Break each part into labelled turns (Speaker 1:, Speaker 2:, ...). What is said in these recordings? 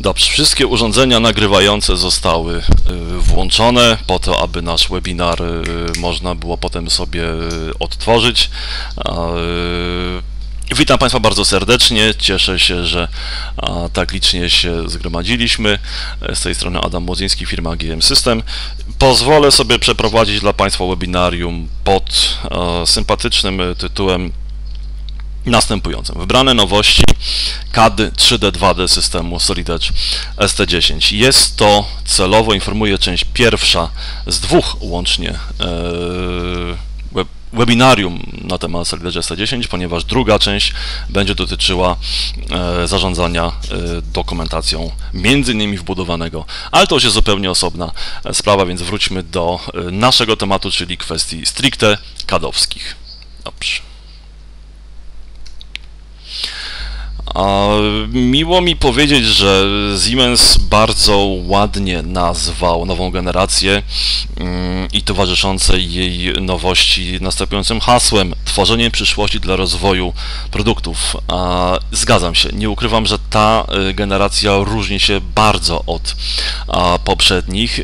Speaker 1: Dobrze, wszystkie urządzenia nagrywające zostały y, włączone po to, aby nasz webinar y, można było potem sobie y, odtworzyć. Witam Państwa bardzo serdecznie. Cieszę się, że tak licznie się zgromadziliśmy. Z tej strony Adam Młodziński, firma GM System. Pozwolę sobie przeprowadzić dla Państwa webinarium pod sympatycznym tytułem następującym. Wybrane nowości CAD 3D 2D systemu Solid Edge ST10. Jest to celowo, informuję, część pierwsza z dwóch łącznie e, web, webinarium na temat Solid Edge ST10, ponieważ druga część będzie dotyczyła e, zarządzania e, dokumentacją między innymi wbudowanego, ale to już jest zupełnie osobna sprawa, więc wróćmy do naszego tematu, czyli kwestii stricte kadowskich. Dobrze. Miło mi powiedzieć, że Siemens bardzo ładnie nazwał nową generację mm, i towarzyszące jej nowości następującym hasłem tworzenie przyszłości dla rozwoju produktów. Zgadzam się, nie ukrywam, że ta y, generacja różni się bardzo od poprzednich.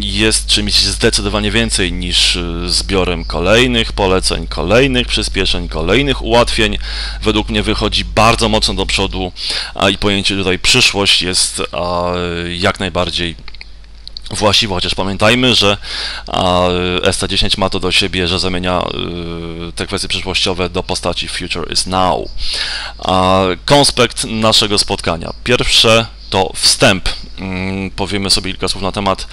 Speaker 1: Jest czymś zdecydowanie więcej niż y, zbiorem kolejnych poleceń, kolejnych przyspieszeń, kolejnych ułatwień. Według mnie wychodzi bardzo mocno do do przodu i pojęcie tutaj przyszłość jest jak najbardziej właściwe, chociaż pamiętajmy, że ST10 ma to do siebie, że zamienia y, te kwestie przyszłościowe do postaci Future is Now. Konspekt naszego spotkania. Pierwsze to wstęp. Mm, powiemy sobie kilka słów na temat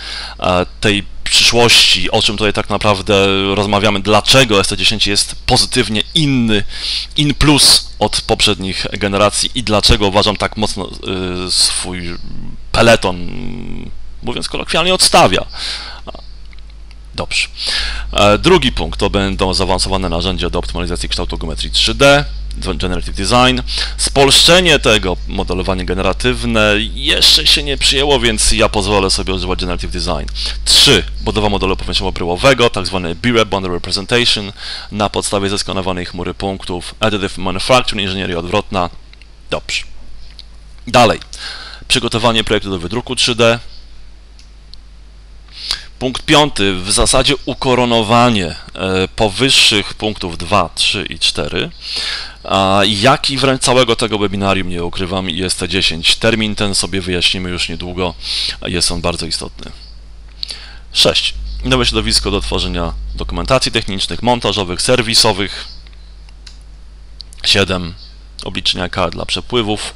Speaker 1: tej przyszłości, o czym tutaj tak naprawdę rozmawiamy, dlaczego ST10 jest pozytywnie inny, in plus od poprzednich generacji i dlaczego uważam tak mocno y, swój peleton, mówiąc kolokwialnie, odstawia. Dobrze. E, drugi punkt to będą zaawansowane narzędzia do optymalizacji kształtu geometrii 3D, Generative Design. Spolszczenie tego, modelowanie generatywne, jeszcze się nie przyjęło, więc ja pozwolę sobie używać Generative Design. 3. Budowa modelu powierzchniowo-bryłowego, tak zwany B-Rep, Representation, na podstawie zeskanowanej chmury punktów, Additive Manufacturing, inżynieria odwrotna. Dobrze. Dalej. Przygotowanie projektu do wydruku 3D, Punkt piąty, w zasadzie ukoronowanie e, powyższych punktów 2, 3 i 4, jak i wręcz całego tego webinarium, nie ukrywam, jest 10. Termin ten sobie wyjaśnimy już niedługo, jest on bardzo istotny. 6. Nowe środowisko do tworzenia dokumentacji technicznych, montażowych, serwisowych. 7. Obliczenia kart dla przepływów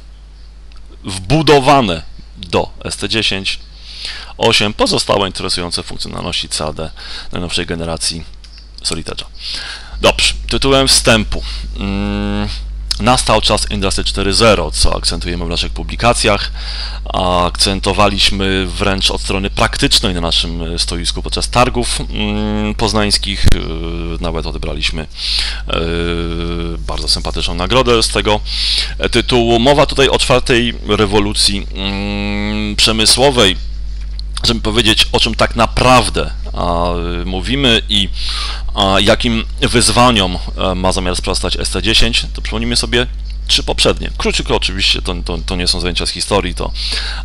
Speaker 1: wbudowane do ST10. 8 pozostałe interesujące funkcjonalności CAD najnowszej generacji Solid. Dobrze, tytułem wstępu. Mm, nastał czas Industry 4.0, co akcentujemy w naszych publikacjach. Akcentowaliśmy wręcz od strony praktycznej na naszym stoisku podczas targów mm, poznańskich. Yy, nawet odebraliśmy yy, bardzo sympatyczną nagrodę z tego tytułu. Mowa tutaj o czwartej rewolucji mm, przemysłowej żeby powiedzieć, o czym tak naprawdę a, mówimy i a, jakim wyzwaniom e, ma zamiar sprostać ST10, to przypomnijmy sobie trzy poprzednie. Króciutko oczywiście, to, to, to, nie są zajęcia z historii, to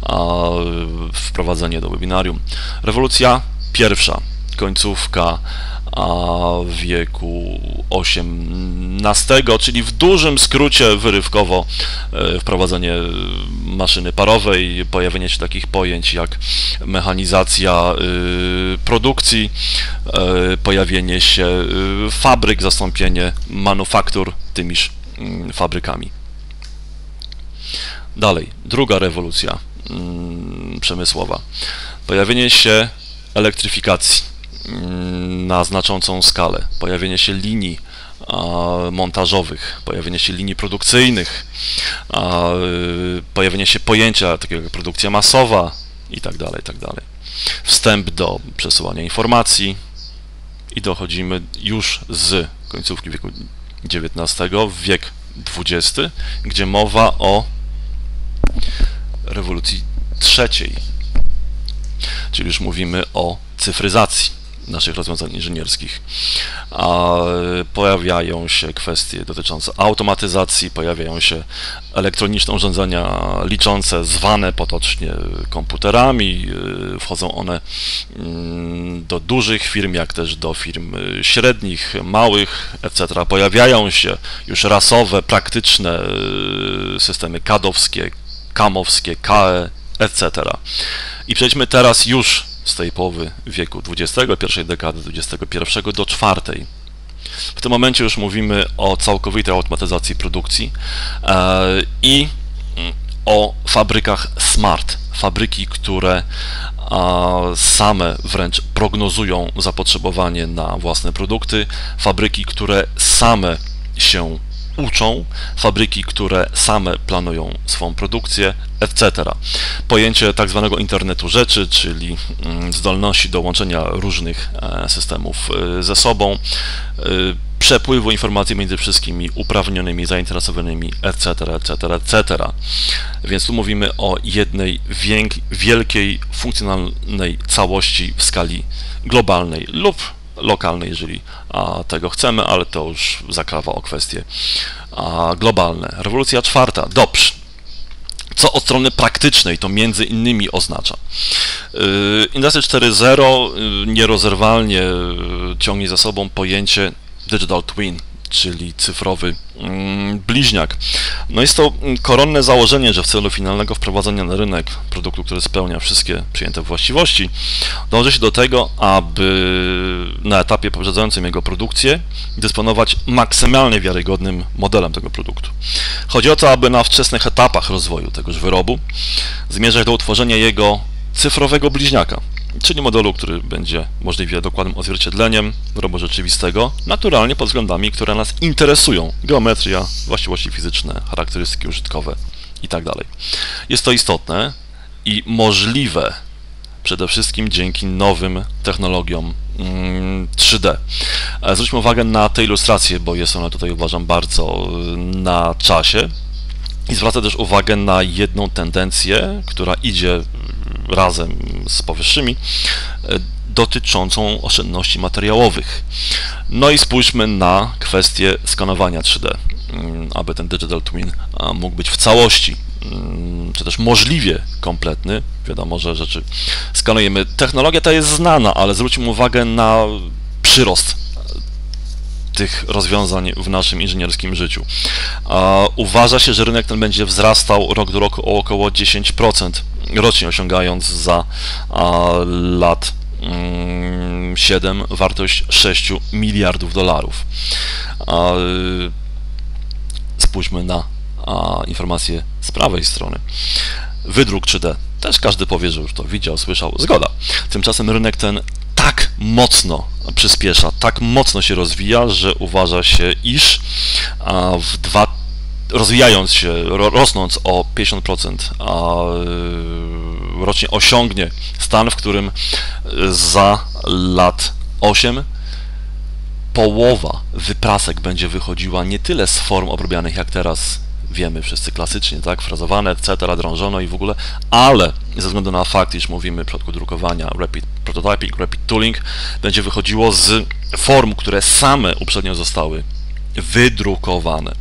Speaker 1: a, wprowadzenie do webinarium. Rewolucja pierwsza, końcówka wieku XVIII, czyli w dużym skrócie wyrywkowo e, wprowadzenie maszyny parowej, pojawienie się takich pojęć jak mechanizacja e, produkcji, e, pojawienie się fabryk, zastąpienie manufaktur tymiż mm, fabrykami. Dalej, druga rewolucja mm, przemysłowa. Pojawienie się elektryfikacji na znaczącą skalę, pojawienie się linii montażowych, pojawienie się linii produkcyjnych, pojawienie się pojęcia takiego jak produkcja masowa i tak dalej, tak. Wstęp do przesyłania informacji i dochodzimy już z końcówki wieku XIX w wiek XX, gdzie mowa o rewolucji trzeciej, czyli już mówimy o cyfryzacji naszych rozwiązań inżynierskich. Pojawiają się kwestie dotyczące automatyzacji, pojawiają się elektroniczne urządzenia liczące, zwane potocznie komputerami. Wchodzą one mm, do dużych firm, jak też do firm średnich, małych, etc. Pojawiają się już rasowe, praktyczne systemy kadowskie, kamowskie, KE, etc. I przejdźmy teraz już z tej połowy wieku XX, pierwszej dekady XXI do czwartej. W tym momencie już mówimy o całkowitej automatyzacji produkcji e, i o fabrykach smart, fabryki, które same wręcz prognozują zapotrzebowanie na własne produkty, fabryki, które same się uczą, fabryki, które same planują swoją produkcję, etc. Pojęcie tak zwanego internetu rzeczy, czyli mm, zdolności do łączenia różnych e, systemów e, ze sobą, e, przepływu informacji między wszystkimi uprawnionymi, zainteresowanymi, etc., etc., etc. Więc tu mówimy o jednej wielkiej, funkcjonalnej całości w skali globalnej lub lokalnej, jeżeli tego chcemy, ale to już zakrawa o kwestie globalne. Rewolucja czwarta, dobrze. Co od strony praktycznej to między innymi oznacza? Y, Industry 4.0 y, nierozerwalnie y, ciągnie za sobą pojęcie Digital Twin, czyli cyfrowy mm, bliźniak. No jest to koronne założenie, że w celu finalnego wprowadzenia na rynek produktu, który spełnia wszystkie przyjęte właściwości, dąży się do tego, aby na etapie poprzedzającym jego produkcję dysponować maksymalnie wiarygodnym modelem tego produktu. Chodzi o to, aby na wczesnych etapach rozwoju tegoż wyrobu zmierzać do utworzenia jego cyfrowego bliźniaka, czyli modelu, który będzie możliwie dokładnym odzwierciedleniem wyrobu rzeczywistego, naturalnie pod względami, które nas interesują. Geometria, właściwości fizyczne, charakterystyki użytkowe itd. Tak Jest to istotne i możliwe przede wszystkim dzięki nowym technologiom 3D. Mm, e, zwróćmy uwagę na te ilustracje, bo jest ona tutaj uważam bardzo y, na czasie. I zwraca też uwagę na jedną tendencję, która idzie razem z powyższymi, e, dotyczącą oszczędności materiałowych. No i spójrzmy na kwestię skanowania 3D, mm, aby ten Digital Twin mógł być w całości, mm, czy też możliwie kompletny. Wiadomo, że rzeczy skanujemy. Technologia ta jest znana, ale zwróćmy uwagę na przyrost tych rozwiązań w naszym inżynierskim życiu. Uważa się, że rynek ten będzie wzrastał rok do roku o około 10% rocznie, osiągając za lat 7 mm, wartość 6 miliardów dolarów. Spójrzmy na informacje z prawej strony. Wydruk 3D. Też każdy powie, że już to widział, słyszał. Zgoda. Tymczasem rynek ten tak mocno przyspiesza, tak mocno się rozwija, że uważa się, iż w dwa, rozwijając się, rosnąc o 50%, y, rocznie osiągnie stan, w którym za lat 8 połowa wyprasek będzie wychodziła nie tyle z form obrabianych jak teraz wiemy wszyscy klasycznie, tak, frazowane, etc., drążono i w ogóle, ale ze względu na fakt, iż mówimy w przypadku drukowania rapid prototyping, rapid tooling, będzie wychodziło z form, które same uprzednio zostały wydrukowane.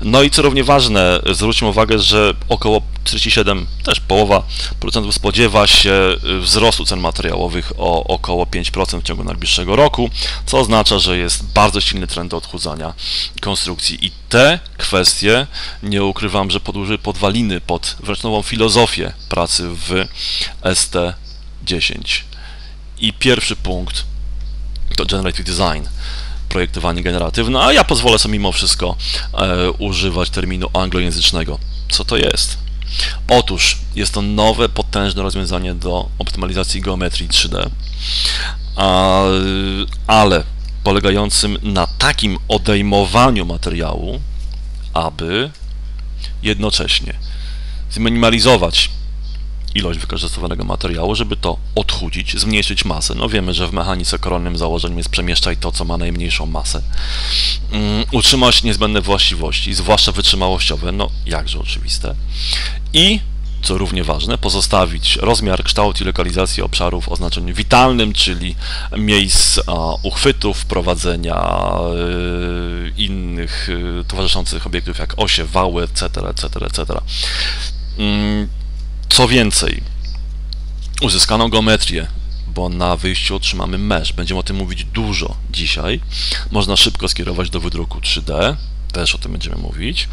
Speaker 1: No i co równie ważne, zwróćmy uwagę, że około 37, też połowa producentów spodziewa się wzrostu cen materiałowych o około 5% w ciągu najbliższego roku, co oznacza, że jest bardzo silny trend do odchudzania konstrukcji i te kwestie, nie ukrywam, że podłożyły podwaliny pod wręcz nową filozofię pracy w ST10. I pierwszy punkt to Generative Design projektowanie generatywne, a ja pozwolę sobie mimo wszystko e, używać terminu anglojęzycznego. Co to jest? Otóż jest to nowe, potężne rozwiązanie do optymalizacji geometrii 3D, a, ale polegającym na takim odejmowaniu materiału, aby jednocześnie zminimalizować ilość wykorzystywanego materiału, żeby to odchudzić, zmniejszyć masę. No wiemy, że w mechanice koronnym założeniem jest przemieszczać to, co ma najmniejszą masę. Um, utrzymać niezbędne właściwości, zwłaszcza wytrzymałościowe, no jakże oczywiste. I co równie ważne, pozostawić rozmiar, kształt i lokalizację obszarów o znaczeniu witalnym, czyli miejsc uchwytów, prowadzenia y, innych y, towarzyszących obiektów jak osie, wały, etc., etc., etc. Co więcej, uzyskaną geometrię, bo na wyjściu otrzymamy mesh. Będziemy o tym mówić dużo dzisiaj. Można szybko skierować do wydruku 3D, też o tym będziemy mówić.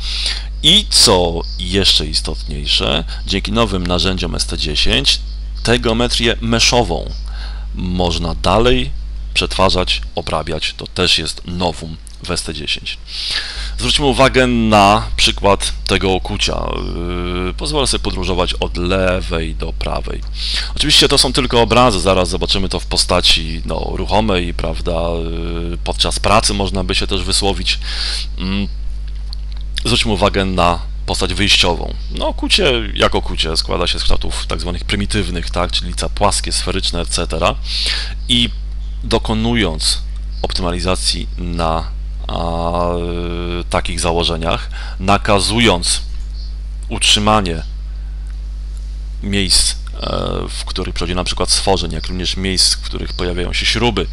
Speaker 1: I co jeszcze istotniejsze, dzięki nowym narzędziom ST10 tę geometrię meszową można dalej przetwarzać, obrabiać. To też jest nowum w ST10. Zwróćmy uwagę na przykład tego okucia. Yy, pozwolę sobie podróżować od lewej do prawej. Oczywiście to są tylko obrazy, zaraz zobaczymy to w postaci no, ruchomej, prawda? Yy, podczas pracy można by się też wysłowić. Mm, zwróćmy uwagę na postać wyjściową. No, kucie jako kucie składa się z kształtów tak zwanych prymitywnych, tak, czyli lica płaskie, sferyczne, etc. I dokonując optymalizacji na a, takich założeniach, nakazując utrzymanie miejsc, e, w których przychodzi na przykład stworzeń, jak również miejsc, w których pojawiają się śruby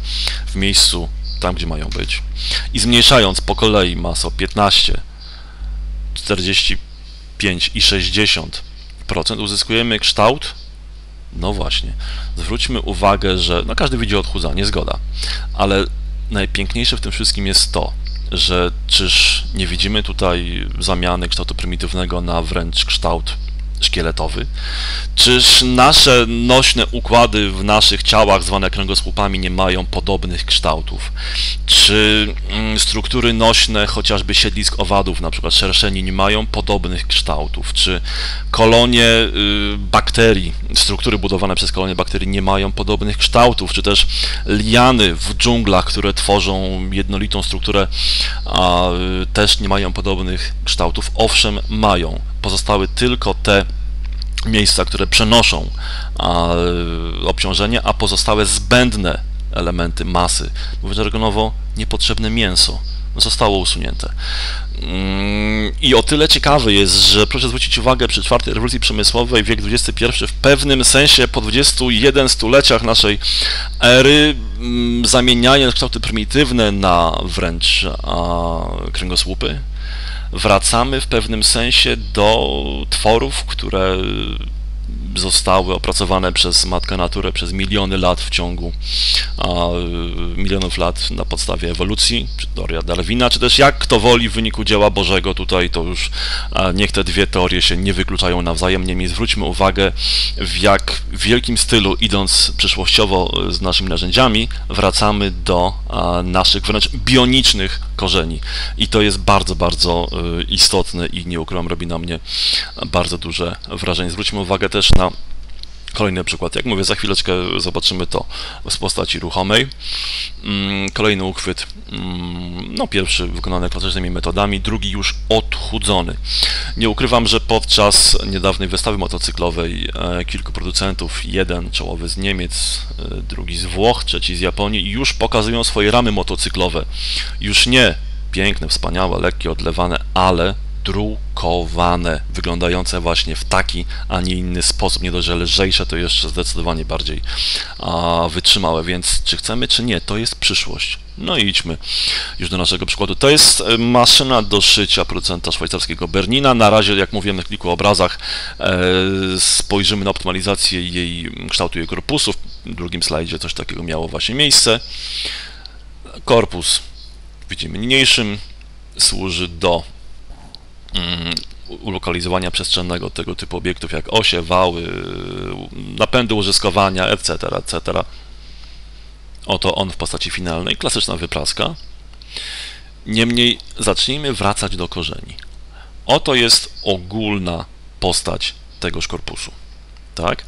Speaker 1: w miejscu tam, gdzie mają być. I zmniejszając po kolei masę o 15, 45 i 60% uzyskujemy kształt no właśnie, zwróćmy uwagę, że no każdy widzi odchudzanie, zgoda, ale najpiękniejsze w tym wszystkim jest to, że czyż nie widzimy tutaj zamiany kształtu prymitywnego na wręcz kształt szkieletowy? Czyż nasze nośne układy w naszych ciałach, zwane kręgosłupami, nie mają podobnych kształtów? Czy mm, struktury nośne, chociażby siedlisk owadów, na przykład szerszeni, nie mają podobnych kształtów? Czy kolonie y, bakterii, struktury budowane przez kolonie bakterii nie mają podobnych kształtów? Czy też liany w dżunglach, które tworzą jednolitą strukturę, y, też nie mają podobnych kształtów? Owszem, mają pozostały tylko te miejsca, które przenoszą obciążenie, a pozostałe zbędne elementy masy, mówiąc ergonowo, niepotrzebne mięso. Zostało usunięte. Mm, I o tyle ciekawy jest, że proszę zwrócić uwagę, przy czwartej rewolucji przemysłowej, wiek XXI, w pewnym sensie po 21 stuleciach naszej ery, mm, zamieniając kształty prymitywne na wręcz kręgosłupy, wracamy w pewnym sensie do tworów, które zostały opracowane przez Matkę Naturę przez miliony lat w ciągu a, milionów lat na podstawie ewolucji, czy teoria Darwina, czy też jak kto woli w wyniku dzieła Bożego, tutaj to już a, niech te dwie teorie się nie wykluczają nawzajem, niemniej zwróćmy uwagę w jak wielkim stylu, idąc przyszłościowo z naszymi narzędziami, wracamy do a, naszych wręcz bionicznych korzeni. I to jest bardzo, bardzo y, istotne i nie ukrywam, robi na mnie bardzo duże wrażenie. Zwróćmy uwagę też na Kolejny przykład, jak mówię, za chwileczkę zobaczymy to w postaci ruchomej. Mm, kolejny uchwyt, mm, no pierwszy wykonany klasycznymi metodami, drugi już odchudzony. Nie ukrywam, że podczas niedawnej wystawy motocyklowej e, kilku producentów, jeden czołowy z Niemiec, e, drugi z Włoch, trzeci z Japonii, już pokazują swoje ramy motocyklowe. Już nie piękne, wspaniałe, lekkie, odlewane, ale drukowane, wyglądające właśnie w taki, a nie inny sposób, nie dość, że lżejsze, to jeszcze zdecydowanie bardziej a, wytrzymałe, więc czy chcemy, czy nie, to jest przyszłość. No i idźmy już do naszego przykładu. To jest e, maszyna do szycia producenta szwajcarskiego Bernina. Na razie, jak mówiłem na kilku obrazach, e, spojrzymy na optymalizację jej kształtu jej korpusu. W drugim slajdzie coś takiego miało właśnie miejsce. Korpus widzimy niniejszym, służy do ulokalizowania przestrzennego tego typu obiektów jak osie, wały, napędy użyskowania, etc., etc. Oto on w postaci finalnej, klasyczna wypraska. Niemniej zacznijmy wracać do korzeni. Oto jest ogólna postać tegoż korpusu. Tak?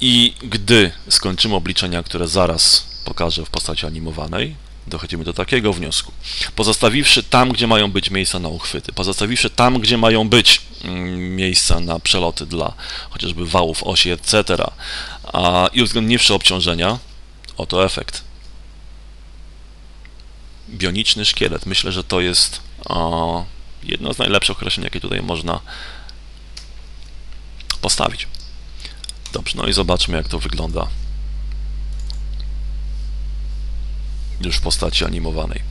Speaker 1: I gdy skończymy obliczenia, które zaraz pokażę w postaci animowanej, dochodzimy do takiego wniosku. Pozostawiwszy tam, gdzie mają być miejsca na uchwyty, pozostawiwszy tam, gdzie mają być mm, miejsca na przeloty dla chociażby wałów, osi, etc. A, i uwzględniwszy obciążenia, oto efekt. Bioniczny szkielet. Myślę, że to jest jedno z najlepszych określeń, jakie tutaj można postawić. Dobrze, no i zobaczmy jak to wygląda już w postaci animowanej.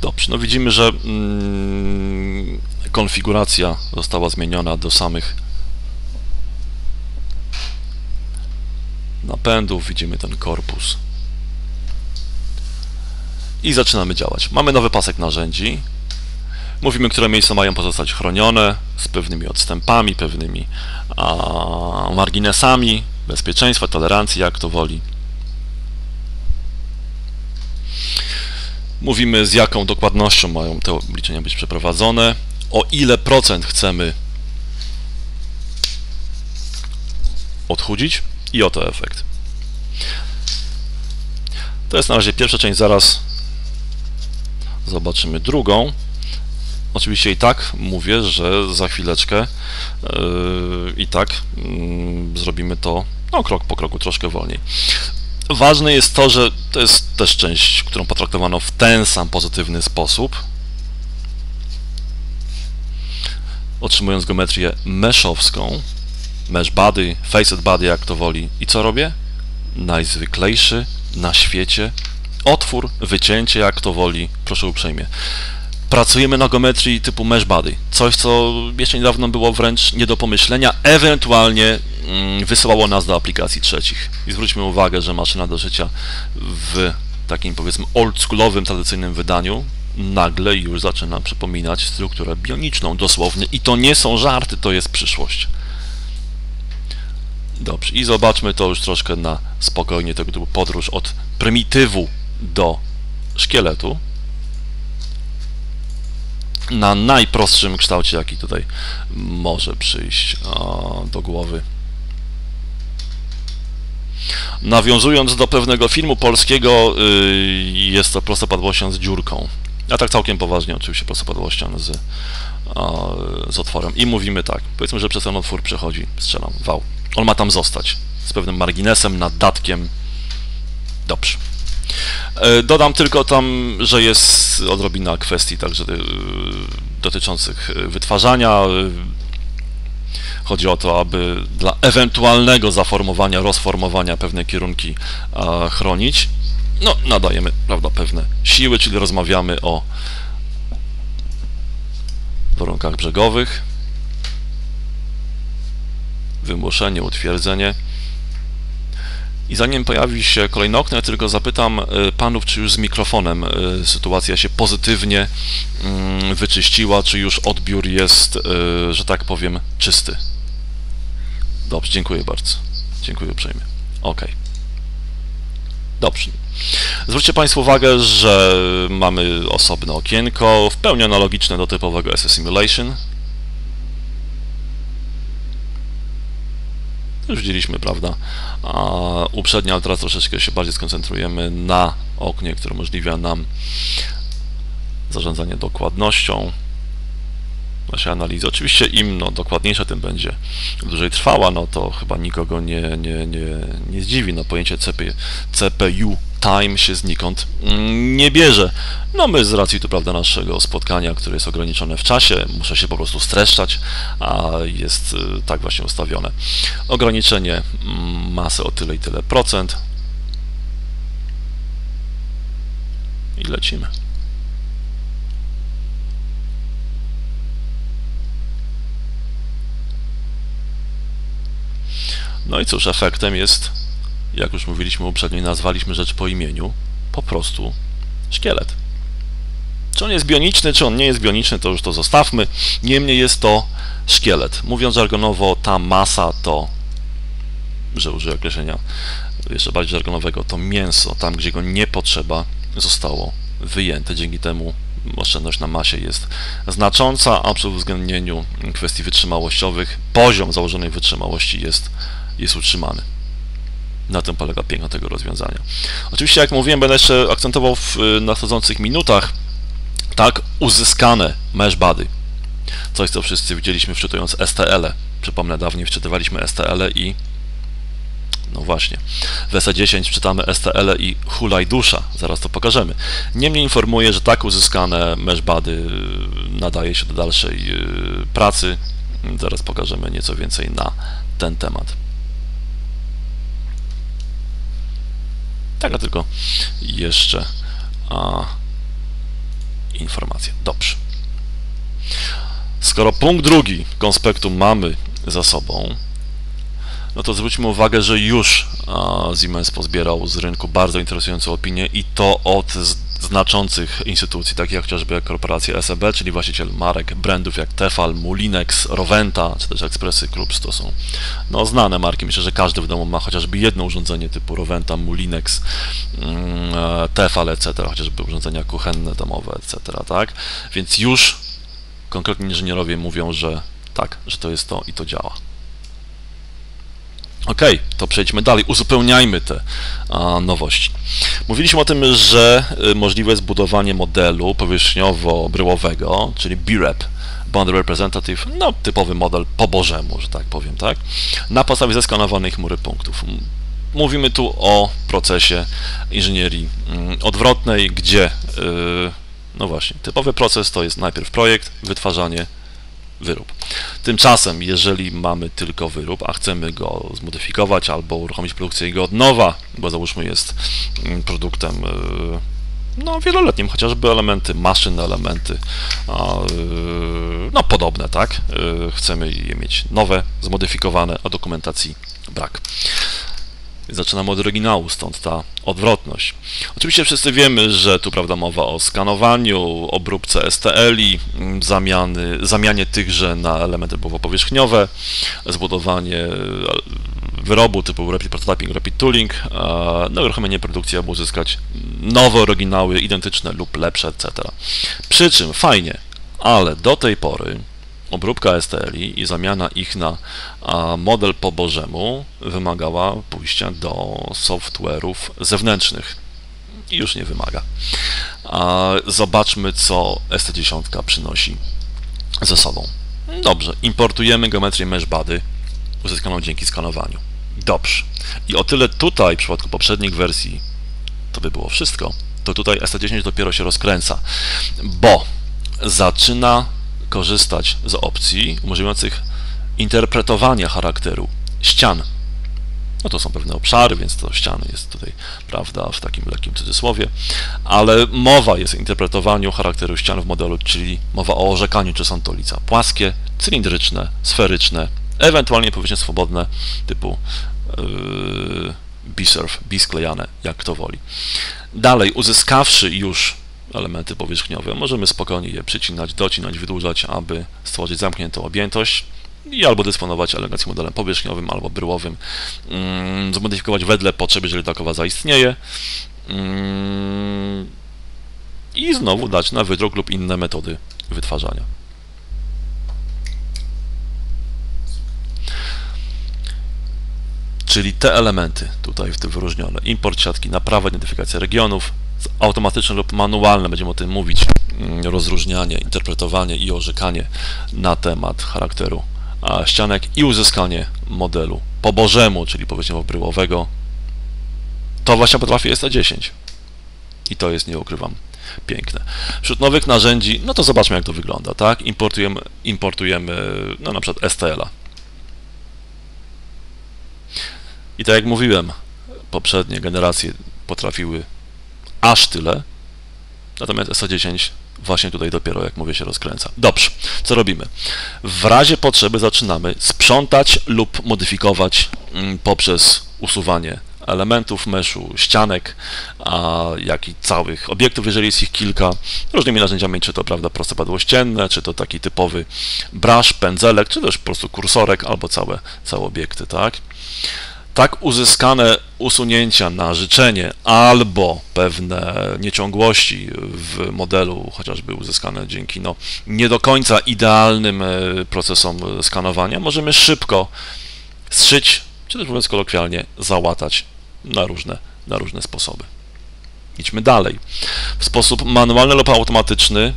Speaker 1: Dobrze, no widzimy, że mm, konfiguracja została zmieniona do samych napędów, widzimy ten korpus. I zaczynamy działać. Mamy nowy pasek narzędzi. Mówimy, które miejsca mają pozostać chronione, z pewnymi odstępami, pewnymi a, marginesami bezpieczeństwa, tolerancji, jak to woli. Mówimy, z jaką dokładnością mają te obliczenia być przeprowadzone, o ile procent chcemy odchudzić i oto efekt. To jest na razie pierwsza część, zaraz zobaczymy drugą. Oczywiście i tak mówię, że za chwileczkę yy, i tak yy, zrobimy to no, krok po kroku, troszkę wolniej. Ważne jest to, że to jest też część, którą potraktowano w ten sam pozytywny sposób, otrzymując geometrię meshowską, mesh body, facet body, jak to woli. I co robię? Najzwyklejszy na świecie otwór, wycięcie, jak to woli, proszę uprzejmie. Pracujemy na geometrii typu mesh body, coś co jeszcze niedawno było wręcz nie do pomyślenia, ewentualnie mm, wysyłało nas do aplikacji trzecich. I zwróćmy uwagę, że maszyna do życia w takim powiedzmy oldschoolowym, tradycyjnym wydaniu nagle już zaczyna przypominać strukturę bioniczną dosłownie i to nie są żarty, to jest przyszłość. Dobrze, i zobaczmy to już troszkę na spokojnie, tego typu podróż od prymitywu do szkieletu na najprostszym kształcie, jaki tutaj może przyjść do głowy. Nawiązując do pewnego filmu polskiego, y, jest to prostopadłościan z dziurką. A tak całkiem poważnie oczywiście prostopadłościan z, z otworem. I mówimy tak, powiedzmy, że przez ten otwór przechodzi, strzelam, wał. On ma tam zostać, z pewnym marginesem, naddatkiem. Dobrze. E, dodam tylko tam, że jest odrobina kwestii także y, dotyczących wytwarzania. Chodzi o to, aby dla ewentualnego zaformowania, rozformowania pewne kierunki chronić. No, nadajemy, prawda, pewne siły, czyli rozmawiamy o warunkach brzegowych, wymuszenie, utwierdzenie. I zanim pojawi się kolejne okno, ja tylko zapytam e, panów, czy już z mikrofonem e, sytuacja się pozytywnie mm, wyczyściła, czy już odbiór jest, e, że tak powiem, czysty. Dobrze, dziękuję bardzo. Dziękuję uprzejmie. OK. Dobrze. Zwróćcie Państwo uwagę, że mamy osobne okienko, w pełni analogiczne do typowego SS Simulation. Już widzieliśmy, prawda? A uprzednio, ale teraz troszeczkę się bardziej skoncentrujemy na oknie, które umożliwia nam zarządzanie dokładnością naszej analizy. Oczywiście im no, dokładniejsza, tym będzie dłużej trwała, no to chyba nikogo nie, nie, nie, nie zdziwi. No, pojęcie CP, CPU time się znikąd mm, nie bierze. No my z racji tu prawda naszego spotkania, które jest ograniczone w czasie, muszę się po prostu streszczać, a jest y, tak właśnie ustawione. Ograniczenie mm, masy o tyle i tyle procent. I lecimy. No i cóż, efektem jest jak już mówiliśmy uprzednio, nazwaliśmy rzecz po imieniu, po prostu szkielet. Czy on jest bioniczny, czy on nie jest bioniczny, to już to zostawmy. Niemniej jest to szkielet. Mówiąc żargonowo, ta masa to, że użyję określenia jeszcze bardziej żargonowego, to mięso, tam gdzie go nie potrzeba, zostało wyjęte. Dzięki temu oszczędność na masie jest znacząca, a przy uwzględnieniu kwestii wytrzymałościowych poziom założonej wytrzymałości jest, jest utrzymany. Na tym polega piękno tego rozwiązania. Oczywiście, jak mówiłem, będę jeszcze akcentował w y, nadchodzących minutach, tak, uzyskane mesh body. Coś, co wszyscy widzieliśmy wczytując STL. -e. Przypomnę, dawniej wczytywaliśmy STL -e i No właśnie. W SE10 czytamy STL i hulaj dusza, zaraz to pokażemy. Niemniej informuję, że tak uzyskane meshbady nadaje się do dalszej yy, pracy. Zaraz pokażemy nieco więcej na ten temat. Taka tylko jeszcze a, informacja. Dobrze. Skoro punkt drugi konspektu mamy za sobą, no to zwróćmy uwagę, że już Siemens pozbierał z rynku bardzo interesującą opinię i to od znaczących instytucji, takich jak chociażby korporacja SEB, czyli właściciel marek, brandów jak Tefal, Mulinex, Roventa, czy też Expressy Clubs, to są no, znane marki. Myślę, że każdy w domu ma chociażby jedno urządzenie typu Roventa, Mulinex, mm, e, Tefal, etc., chociażby urządzenia kuchenne, domowe, etc., tak? Więc już konkretni inżynierowie mówią, że tak, że to jest to i to działa. Ok, to przejdźmy dalej, uzupełniajmy te a, nowości. Mówiliśmy o tym, że y, możliwe jest budowanie modelu powierzchniowo-bryłowego, czyli BREP, Boundary Representative, no typowy model po bożemu, że tak powiem, tak, na podstawie zeskanowanej chmury punktów. Mówimy tu o procesie inżynierii mm, odwrotnej, gdzie, yy, no właśnie, typowy proces to jest najpierw projekt, wytwarzanie, wyrób. Tymczasem, jeżeli mamy tylko wyrób, a chcemy go zmodyfikować albo uruchomić produkcję jego od nowa, bo załóżmy jest mm, produktem y, no, wieloletnim, chociażby elementy, maszyny, elementy, y, no podobne, tak? Y, chcemy je mieć nowe, zmodyfikowane, a dokumentacji brak. Zaczynamy od oryginału, stąd ta odwrotność. Oczywiście wszyscy wiemy, że tu prawda mowa o skanowaniu, obróbce STL-i, mm, zamiany, zamianie tychże na elementy powierzchniowe, zbudowanie e, wyrobu typu Rapid Prototyping, Rapid Tooling, no i uruchomienie produkcji, aby uzyskać nowe oryginały, identyczne lub lepsze, etc. Przy czym fajnie, ale do tej pory obróbka STL-i i zamiana ich na model po Bożemu wymagała pójścia do software'ów zewnętrznych. I już nie wymaga. Zobaczmy, co ST10 przynosi ze sobą. Dobrze, importujemy geometrię meshbady uzyskaną dzięki skanowaniu. Dobrze. I o tyle tutaj, w przypadku poprzednich wersji, to by było wszystko, to tutaj ST10 dopiero się rozkręca, bo zaczyna korzystać z opcji umożliwiających interpretowanie charakteru ścian. No to są pewne obszary, więc to ściany jest tutaj, prawda, w takim lekkim cudzysłowie, ale mowa jest o interpretowaniu charakteru ścian w modelu, czyli mowa o orzekaniu, czy są to lica płaskie, cylindryczne, sferyczne, ewentualnie powierzchnie swobodne typu yy, bisurf, bisklejane, jak kto woli. Dalej, uzyskawszy już elementy powierzchniowe. Możemy spokojnie je przycinać, docinać, wydłużać, aby stworzyć zamkniętą objętość i albo dysponować eleganckim modelem powierzchniowym albo bryłowym, mm, zmodyfikować wedle potrzeby, jeżeli takowa zaistnieje mm, i znowu dać na wydruk lub inne metody wytwarzania. Czyli te elementy tutaj w tym wyróżnione, import siatki, naprawa, identyfikacja regionów, automatyczne lub manualne, będziemy o tym mówić, mm, rozróżnianie, interpretowanie i orzekanie na temat charakteru ścianek i uzyskanie modelu po bożemu, czyli powiedzmy bryłowego, to właśnie potrafi ST10. I to jest, nie ukrywam, piękne. Wśród nowych narzędzi, no to zobaczmy jak to wygląda, tak? Importujemy, importujemy no na przykład STL-a. I tak jak mówiłem, poprzednie generacje potrafiły aż tyle. Natomiast SO10 właśnie tutaj dopiero, jak mówię, się rozkręca. Dobrze, co robimy? W razie potrzeby zaczynamy sprzątać lub modyfikować mm, poprzez usuwanie elementów meszu, ścianek, a, jak i całych obiektów, jeżeli jest ich kilka, różnymi narzędziami, czy to prawda proste padłościenne, czy to taki typowy brush, pędzelek, czy też po prostu kursorek, albo całe, całe obiekty, tak? Tak uzyskane usunięcia na życzenie albo pewne nieciągłości w modelu, chociażby uzyskane dzięki no, nie do końca idealnym e, procesom skanowania, możemy szybko zszyć, czy też mówiąc kolokwialnie, załatać na różne, na różne sposoby. Idźmy dalej. W sposób manualny lub automatyczny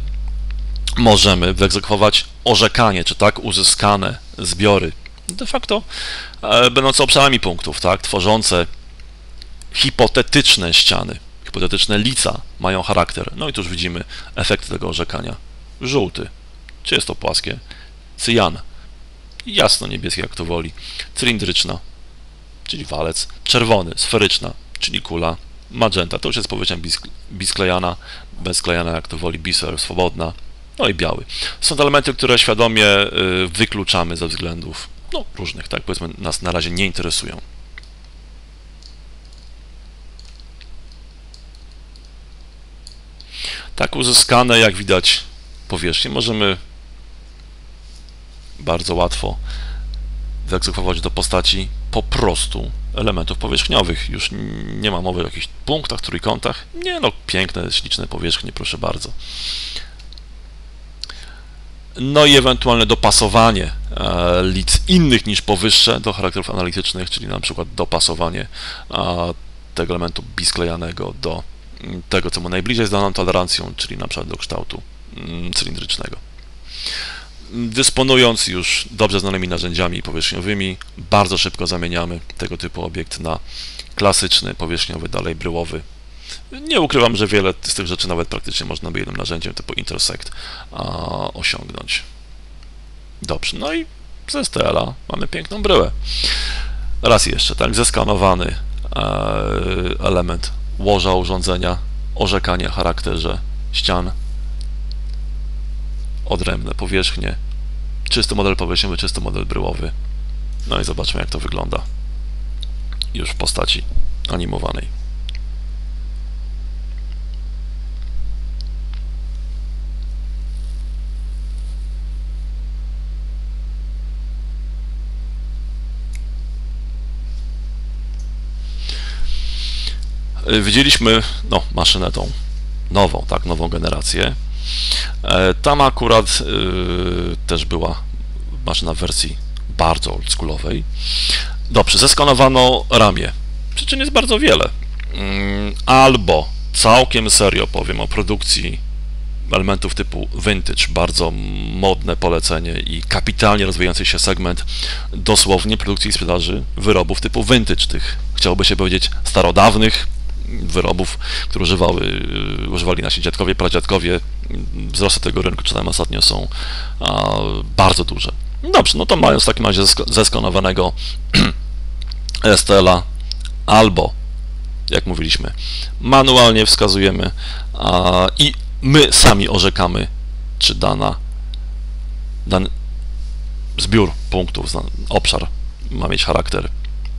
Speaker 1: możemy wyegzekwować orzekanie, czy tak uzyskane zbiory de facto e, będące obszarami punktów, tak, tworzące hipotetyczne ściany, hipotetyczne lica mają charakter. No i tu już widzimy efekt tego orzekania. Żółty, czy jest to płaskie, cyjan, jasno niebieski, jak to woli, cylindryczna, czyli walec, czerwony, sferyczna, czyli kula, magenta, to już jest powiedziałem bisklejana, bezklejana, jak to woli, biser, swobodna, no i biały. Są to elementy, które świadomie y, wykluczamy ze względów no, różnych, tak powiedzmy, nas na razie nie interesują. Tak uzyskane, jak widać, powierzchnie możemy bardzo łatwo wyegzekwować do postaci po prostu elementów powierzchniowych. Już nie ma mowy o jakichś punktach, trójkątach. Nie no, piękne, śliczne powierzchnie, proszę bardzo. No i ewentualne dopasowanie lic innych niż powyższe do charakterów analitycznych, czyli na przykład dopasowanie e, tego elementu bisklejanego do tego, co mu najbliżej z daną tolerancją, czyli na przykład do kształtu mm, cylindrycznego. Dysponując już dobrze znanymi narzędziami powierzchniowymi, bardzo szybko zamieniamy tego typu obiekt na klasyczny, powierzchniowy, dalej bryłowy. Nie ukrywam, że wiele z tych rzeczy nawet praktycznie można by jednym narzędziem typu intersect osiągnąć. Dobrze, no i ze STL-a mamy piękną bryłę. Raz jeszcze, tak, zeskanowany e, element łoża urządzenia, orzekanie charakterze ścian, odrębne powierzchnie, czysty model powierzchniowy, czysty model bryłowy. No i zobaczmy, jak to wygląda już w postaci animowanej. Widzieliśmy no, maszynę tą nową, tak, nową generację. E, tam akurat y, też była maszyna w wersji bardzo oldschoolowej. Dobrze, zeskanowano ramię. Przyczyn jest bardzo wiele. Mm, albo całkiem serio powiem o produkcji elementów typu vintage, bardzo modne polecenie i kapitalnie rozwijający się segment dosłownie produkcji i sprzedaży wyrobów typu vintage, tych chciałoby się powiedzieć starodawnych, wyrobów, które używały, używali nasi dziadkowie, pradziadkowie. Wzrosty tego rynku, czytałem ostatnio, są a, bardzo duże. Dobrze, no to mając w takim razie zeskanowanego STL-a albo, jak mówiliśmy, manualnie wskazujemy a, i my sami orzekamy, czy dana, dany zbiór punktów, obszar ma mieć charakter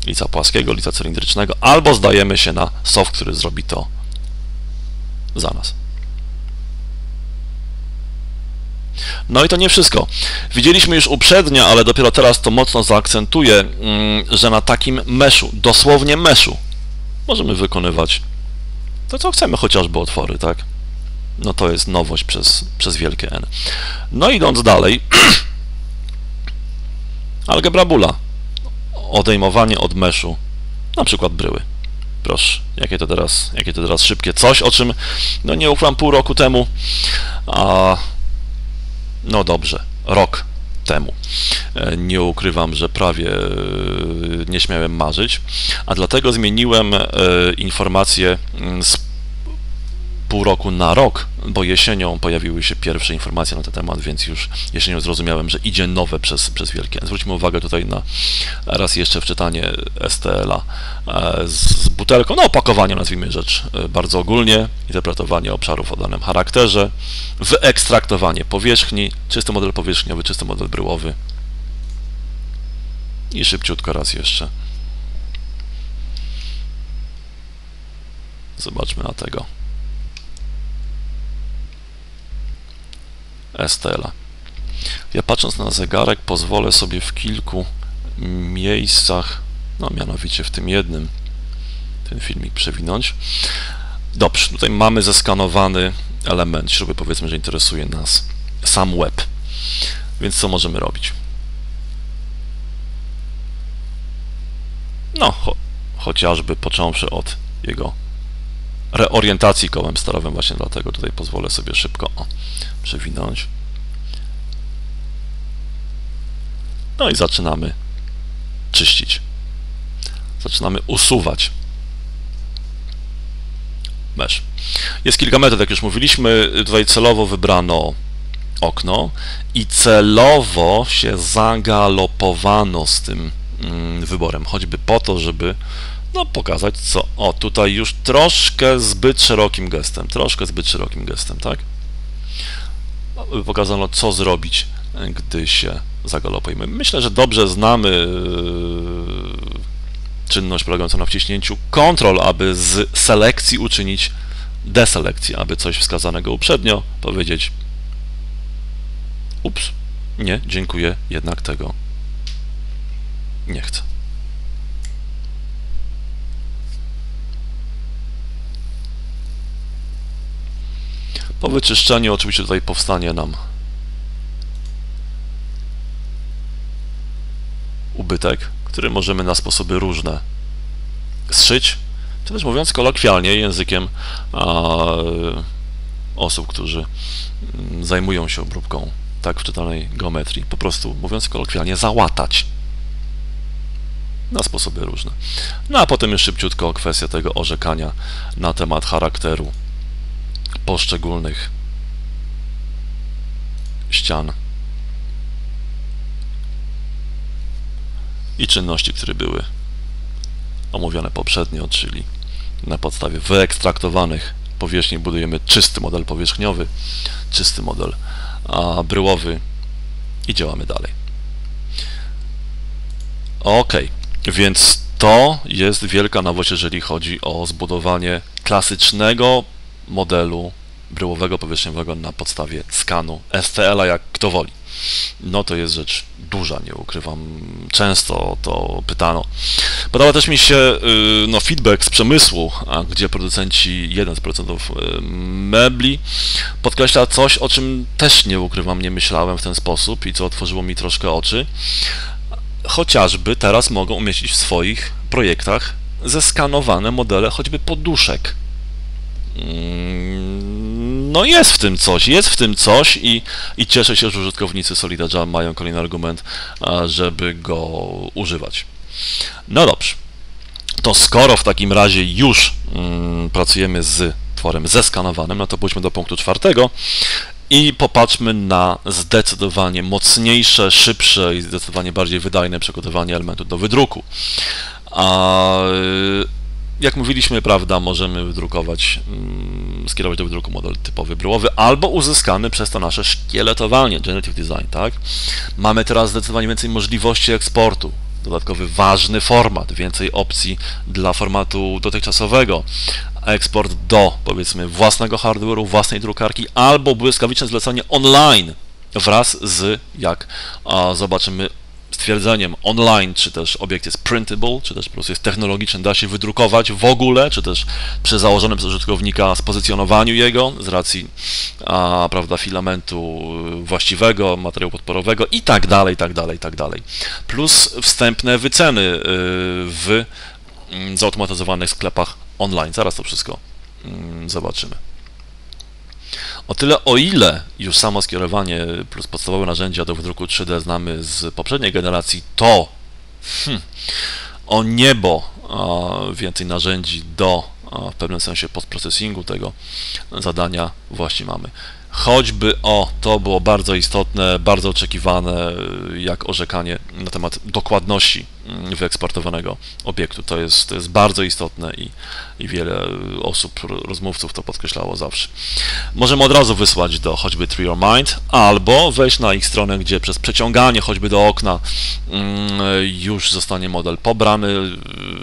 Speaker 1: lica płaskiego, lica cylindrycznego, albo zdajemy się na soft, który zrobi to za nas. No i to nie wszystko. Widzieliśmy już uprzednio, ale dopiero teraz to mocno zaakcentuję, mm, że na takim meszu, dosłownie meszu, możemy wykonywać to, co chcemy, chociażby otwory, tak? No to jest nowość przez, przez wielkie N. No idąc dalej, algebra bula odejmowanie od meszu, na przykład bryły. Proszę, jakie to teraz, jakie to teraz szybkie coś, o czym, no nie ufam pół roku temu, a no dobrze, rok temu. E, nie ukrywam, że prawie e, nie śmiałem marzyć, a dlatego zmieniłem e, informację mm, z pół roku na rok, bo jesienią pojawiły się pierwsze informacje na ten temat, więc już jesienią zrozumiałem, że idzie nowe przez, przez wielkie. Zwróćmy uwagę tutaj na raz jeszcze wczytanie STL-a e, z butelką, no opakowanie nazwijmy rzecz e, bardzo ogólnie, interpretowanie obszarów o danym charakterze, wyekstraktowanie powierzchni, czysty model powierzchniowy, czysty model bryłowy i szybciutko raz jeszcze. Zobaczmy na tego. STL-a. Ja patrząc na zegarek pozwolę sobie w kilku miejscach, no mianowicie w tym jednym, ten filmik przewinąć. Dobrze, tutaj mamy zeskanowany element śruby, powiedzmy, że interesuje nas sam web. Więc co możemy robić? No, cho chociażby począwszy od jego reorientacji kołem sterowym, właśnie dlatego tutaj pozwolę sobie szybko o, przewinąć. No i zaczynamy czyścić. Zaczynamy usuwać mesh. Jest kilka metod, jak już mówiliśmy. Tutaj celowo wybrano okno i celowo się zagalopowano z tym mm, wyborem, choćby po to, żeby no, pokazać co. O, tutaj już troszkę zbyt szerokim gestem, troszkę zbyt szerokim gestem, tak? Pokazano, co zrobić, gdy się zagalopujemy. Myślę, że dobrze znamy yy, czynność polegającą na wciśnięciu Ctrl, aby z selekcji uczynić deselekcję, aby coś wskazanego uprzednio powiedzieć ups, nie, dziękuję, jednak tego nie chcę. Po wyczyszczeniu oczywiście tutaj powstanie nam ubytek, który możemy na sposoby różne zszyć, czy też mówiąc kolokwialnie językiem osób, którzy mm, zajmują się obróbką tak wczytanej geometrii, po prostu mówiąc kolokwialnie załatać na sposoby różne. No a potem już szybciutko kwestia tego orzekania na temat charakteru poszczególnych ścian i czynności, które były omówione poprzednio, czyli na podstawie wyekstraktowanych powierzchni budujemy czysty model powierzchniowy, czysty model bryłowy i działamy dalej. Ok, więc to jest wielka nowość, jeżeli chodzi o zbudowanie klasycznego modelu bryłowego powierzchniowego na podstawie skanu STL-a, jak kto woli. No to jest rzecz duża, nie ukrywam. Często to pytano. Podoba też mi się y, no, feedback z przemysłu, gdzie producenci, jeden z producentów y, mebli podkreśla coś, o czym też nie ukrywam, nie myślałem w ten sposób i co otworzyło mi troszkę oczy. Chociażby teraz mogą umieścić w swoich projektach zeskanowane modele choćby poduszek. Mm, no jest w tym coś, jest w tym coś i, i cieszę się, że użytkownicy Solida Jam mają kolejny argument, żeby go używać. No dobrze, to skoro w takim razie już mm, pracujemy z tworem zeskanowanym, no to pójdźmy do punktu czwartego i popatrzmy na zdecydowanie mocniejsze, szybsze i zdecydowanie bardziej wydajne przygotowanie elementu do wydruku. A jak mówiliśmy, prawda, możemy wydrukować, mm, skierować do wydruku model typowy bryłowy albo uzyskany przez to nasze szkieletowanie, generative design, tak? Mamy teraz zdecydowanie więcej możliwości eksportu, dodatkowy ważny format, więcej opcji dla formatu dotychczasowego, eksport do, powiedzmy, własnego hardware'u, własnej drukarki albo błyskawiczne zlecenie online wraz z, jak a, zobaczymy, stwierdzeniem online, czy też obiekt jest printable, czy też po prostu jest technologiczny, da się wydrukować w ogóle, czy też przy założonym przez użytkownika spozycjonowaniu jego z racji a, prawda, filamentu właściwego, materiału podporowego i tak dalej, tak dalej, tak dalej. Plus wstępne wyceny y, w mm, zautomatyzowanych sklepach online. Zaraz to wszystko mm, zobaczymy. O tyle, o ile już samo skierowanie plus podstawowe narzędzia do wydruku 3D znamy z poprzedniej generacji, to hmm, o niebo więcej narzędzi do w pewnym sensie postprocesingu tego zadania właśnie mamy. Choćby o, to było bardzo istotne, bardzo oczekiwane, jak orzekanie na temat dokładności wyeksportowanego obiektu. To jest, to jest bardzo istotne i, i wiele osób, rozmówców to podkreślało zawsze. Możemy od razu wysłać do choćby Tree Your Mind, albo wejść na ich stronę, gdzie przez przeciąganie choćby do okna mm, już zostanie model pobrany,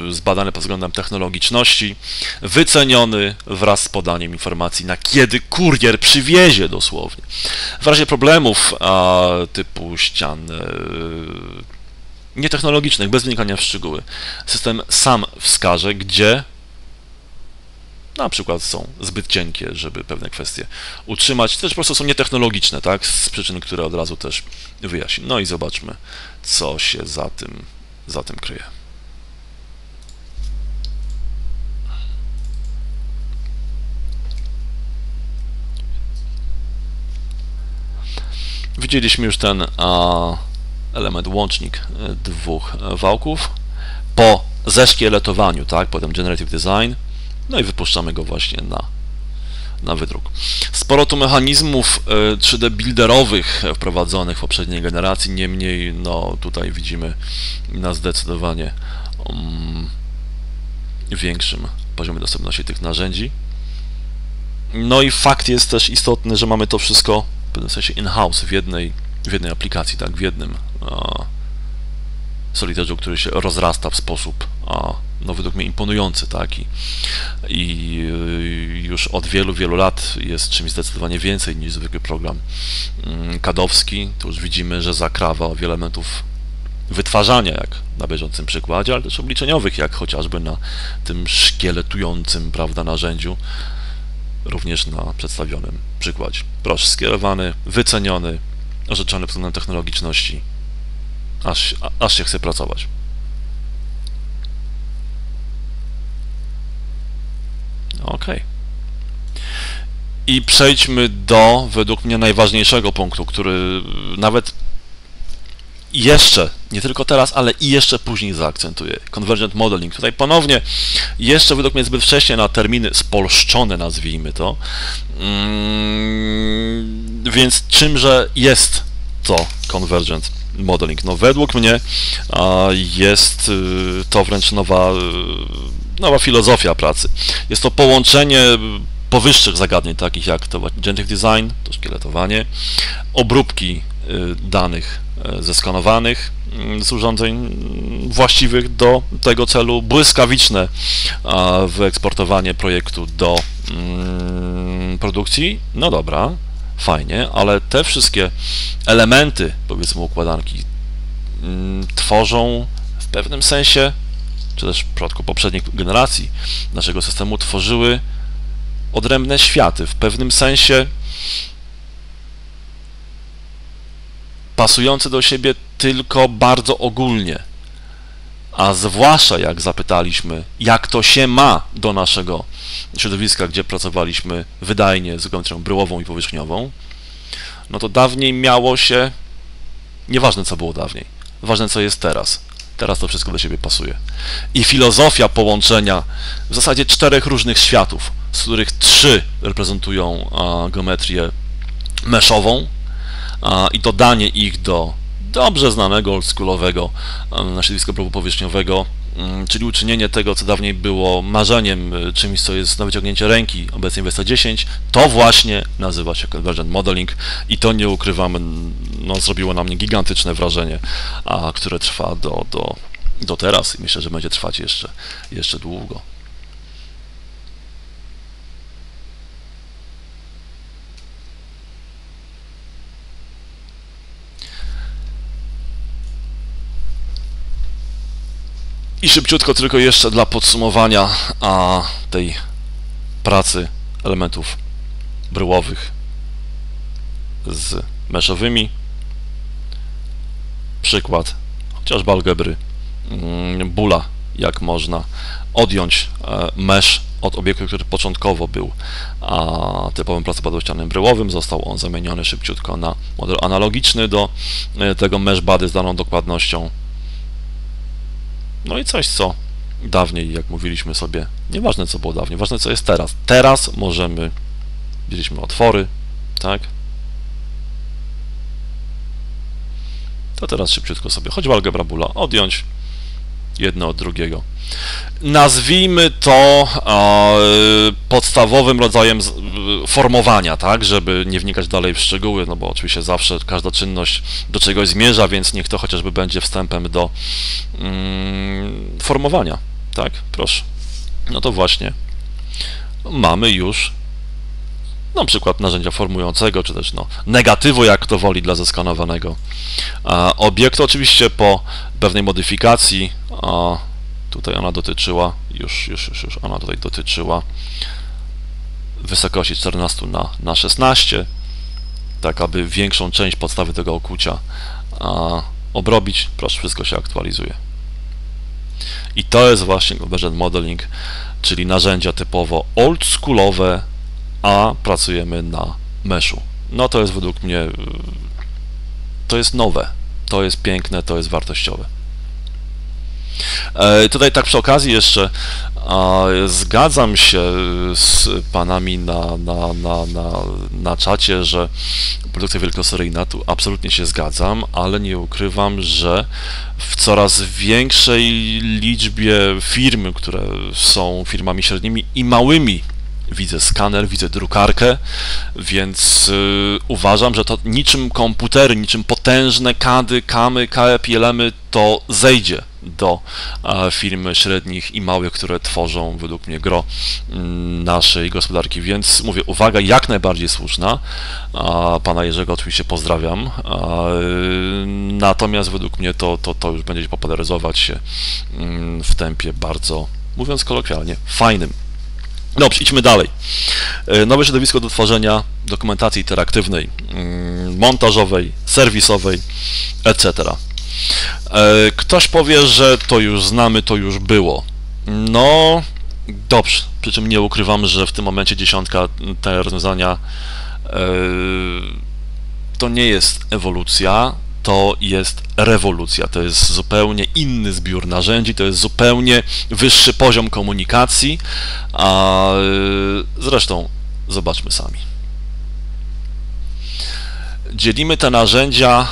Speaker 1: zbadany pod względem technologiczności, wyceniony wraz z podaniem informacji, na kiedy kurier przywiezie dosłownie. W razie problemów typu ścian nietechnologicznych, bez wnikania w szczegóły, system sam wskaże, gdzie na przykład są zbyt cienkie, żeby pewne kwestie utrzymać, też po prostu są nietechnologiczne, tak, z przyczyn, które od razu też wyjaśni. No i zobaczmy, co się za tym, za tym kryje. Widzieliśmy już ten element łącznik e, dwóch wałków, po zeszkieletowaniu, tak, potem Generative Design, no i wypuszczamy go właśnie na, na wydruk. Sporo tu mechanizmów 3D builderowych wprowadzonych w poprzedniej generacji, niemniej no tutaj widzimy na zdecydowanie um, większym poziomie dostępności tych narzędzi. No i fakt jest też istotny, że mamy to wszystko w pewnym sensie in-house, w jednej, w jednej aplikacji, tak, w jednym Solitage'u, który się rozrasta w sposób, no według mnie imponujący, tak, I, i już od wielu, wielu lat jest czymś zdecydowanie więcej niż zwykły program mm, kadowski. Tu już widzimy, że zakrawa o wiele elementów wytwarzania, jak na bieżącym przykładzie, ale też obliczeniowych, jak chociażby na tym szkieletującym, prawda, narzędziu, również na przedstawionym przykładzie. Proszę, skierowany, wyceniony, orzeczony względem technologiczności, aż, aż się chce pracować. Ok. I przejdźmy do, według mnie, najważniejszego punktu, który nawet jeszcze, nie tylko teraz, ale i jeszcze później zaakcentuję. Convergent Modeling. Tutaj ponownie, jeszcze według mnie zbyt wcześnie na terminy spolszczone, nazwijmy to. Mm, więc czymże jest to Convergent Modeling? No według mnie jest y, to wręcz nowa, y, nowa filozofia pracy. Jest to połączenie powyższych zagadnień, takich jak to Generative Design, to szkieletowanie, obróbki y, danych zeskanowanych z urządzeń właściwych do tego celu, błyskawiczne wyeksportowanie projektu do mm, produkcji, no dobra, fajnie, ale te wszystkie elementy, powiedzmy, układanki mm, tworzą w pewnym sensie, czy też w przypadku poprzednich generacji naszego systemu, tworzyły odrębne światy. W pewnym sensie pasujące do siebie tylko bardzo ogólnie. A zwłaszcza jak zapytaliśmy, jak to się ma do naszego środowiska, gdzie pracowaliśmy wydajnie z geometrią bryłową i powierzchniową, no to dawniej miało się, nieważne co było dawniej, ważne co jest teraz. Teraz to wszystko do siebie pasuje. I filozofia połączenia w zasadzie czterech różnych światów, z których trzy reprezentują geometrię meszową, i dodanie ich do dobrze znanego oldschoolowego środowiska prowu powierzchniowego, mm, czyli uczynienie tego, co dawniej było marzeniem, y, czymś, co jest na wyciągnięcie ręki, obecnie w 10 to właśnie nazywa się Convergent Modeling i to nie ukrywamy, no, zrobiło na mnie gigantyczne wrażenie, a które trwa do, do, do teraz i myślę, że będzie trwać jeszcze, jeszcze długo. I szybciutko tylko jeszcze dla podsumowania a, tej pracy elementów bryłowych z meszowymi. Przykład chociażby algebry mm, bula, jak można odjąć e, mesh od obiektu, który początkowo był typowym pracopadłościanym bryłowym. Został on zamieniony szybciutko na model analogiczny do e, tego mesh bady z daną dokładnością no i coś, co dawniej, jak mówiliśmy sobie, nieważne co było dawniej, ważne co jest teraz. Teraz możemy, widzieliśmy otwory, tak? To teraz szybciutko sobie, choćby algebra bula, odjąć jedno od drugiego. Nazwijmy to e, podstawowym rodzajem formowania, tak, żeby nie wnikać dalej w szczegóły, no bo oczywiście zawsze każda czynność do czegoś zmierza, więc niech to chociażby będzie wstępem do mm, formowania, tak, proszę. No to właśnie mamy już na przykład narzędzia formującego, czy też no, negatywu, jak to woli, dla zeskanowanego obiektu. Oczywiście po pewnej modyfikacji, tutaj ona dotyczyła, już, już, już, już ona tutaj dotyczyła wysokości 14 na, na 16, tak aby większą część podstawy tego okucia a, obrobić, proszę, wszystko się aktualizuje. I to jest właśnie Convergent Modeling, czyli narzędzia typowo oldschoolowe, a pracujemy na meszu. No to jest według mnie, to jest nowe. To jest piękne, to jest wartościowe. E, tutaj tak przy okazji jeszcze zgadzam się z panami na, na, na, na, na czacie, że produkcja wielkoseryjna, tu absolutnie się zgadzam, ale nie ukrywam, że w coraz większej liczbie firm, które są firmami średnimi i małymi, widzę skaner, widzę drukarkę, więc y, uważam, że to niczym komputery, niczym potężne kady, kamy, KEPLM-y to zejdzie do e, firm średnich i małych, które tworzą według mnie gro mm, naszej gospodarki. Więc mówię, uwaga jak najbardziej słuszna. Pana Jerzego oczywiście pozdrawiam. Natomiast według mnie to, to, to już będzie popularyzować się mm, w tempie bardzo, mówiąc kolokwialnie, fajnym. Dobrze, idźmy dalej. E, nowe środowisko do tworzenia dokumentacji interaktywnej, mm, montażowej, serwisowej, etc. E, ktoś powie, że to już znamy, to już było. No, dobrze. Przy czym nie ukrywam, że w tym momencie dziesiątka te rozwiązania e, to nie jest ewolucja, to jest rewolucja. To jest zupełnie inny zbiór narzędzi, to jest zupełnie wyższy poziom komunikacji. A e, zresztą zobaczmy sami. Dzielimy te narzędzia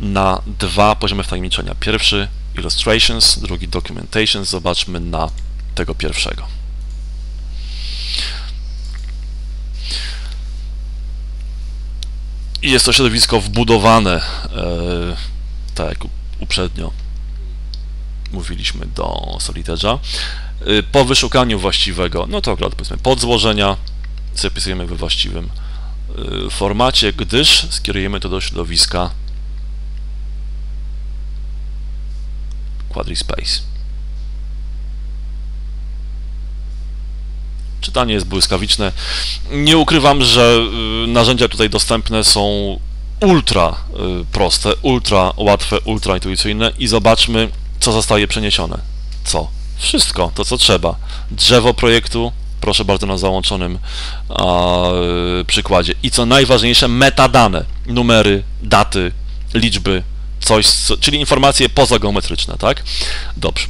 Speaker 1: na dwa poziomy wtajemniczenia. Pierwszy illustrations, drugi documentations. Zobaczmy na tego pierwszego. I jest to środowisko wbudowane, e, tak jak uprzednio mówiliśmy do Solitage'a. E, po wyszukaniu właściwego, no to akurat powiedzmy podzłożenia, zapisujemy we właściwym formacie, gdyż skierujemy to do środowiska QuadriSpace. Czytanie jest błyskawiczne. Nie ukrywam, że y, narzędzia tutaj dostępne są ultra y, proste, ultra łatwe, ultra intuicyjne i zobaczmy, co zostaje przeniesione. Co? Wszystko, to co trzeba. Drzewo projektu, proszę bardzo, na załączonym a, przykładzie. I co najważniejsze, metadane, numery, daty, liczby, coś, co, czyli informacje pozageometryczne, tak? Dobrze.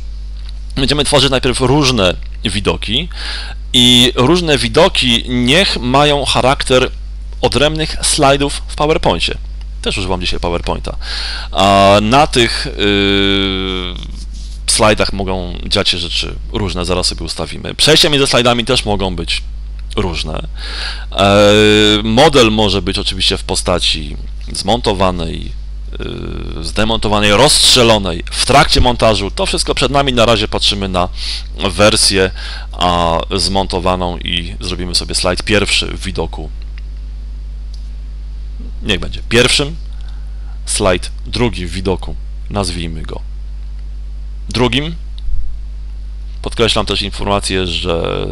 Speaker 1: Będziemy tworzyć najpierw różne widoki i różne widoki niech mają charakter odrębnych slajdów w PowerPoincie. Też używam dzisiaj PowerPointa. A na tych yy, slajdach mogą dziać się rzeczy różne, zaraz sobie ustawimy. Przejścia między slajdami też mogą być różne. E, model może być oczywiście w postaci zmontowanej, e, zdemontowanej, rozstrzelonej w trakcie montażu. To wszystko przed nami. Na razie patrzymy na wersję zmontowaną i zrobimy sobie slajd pierwszy w widoku. Niech będzie pierwszym. Slajd drugi w widoku. Nazwijmy go drugim. Podkreślam też informację, że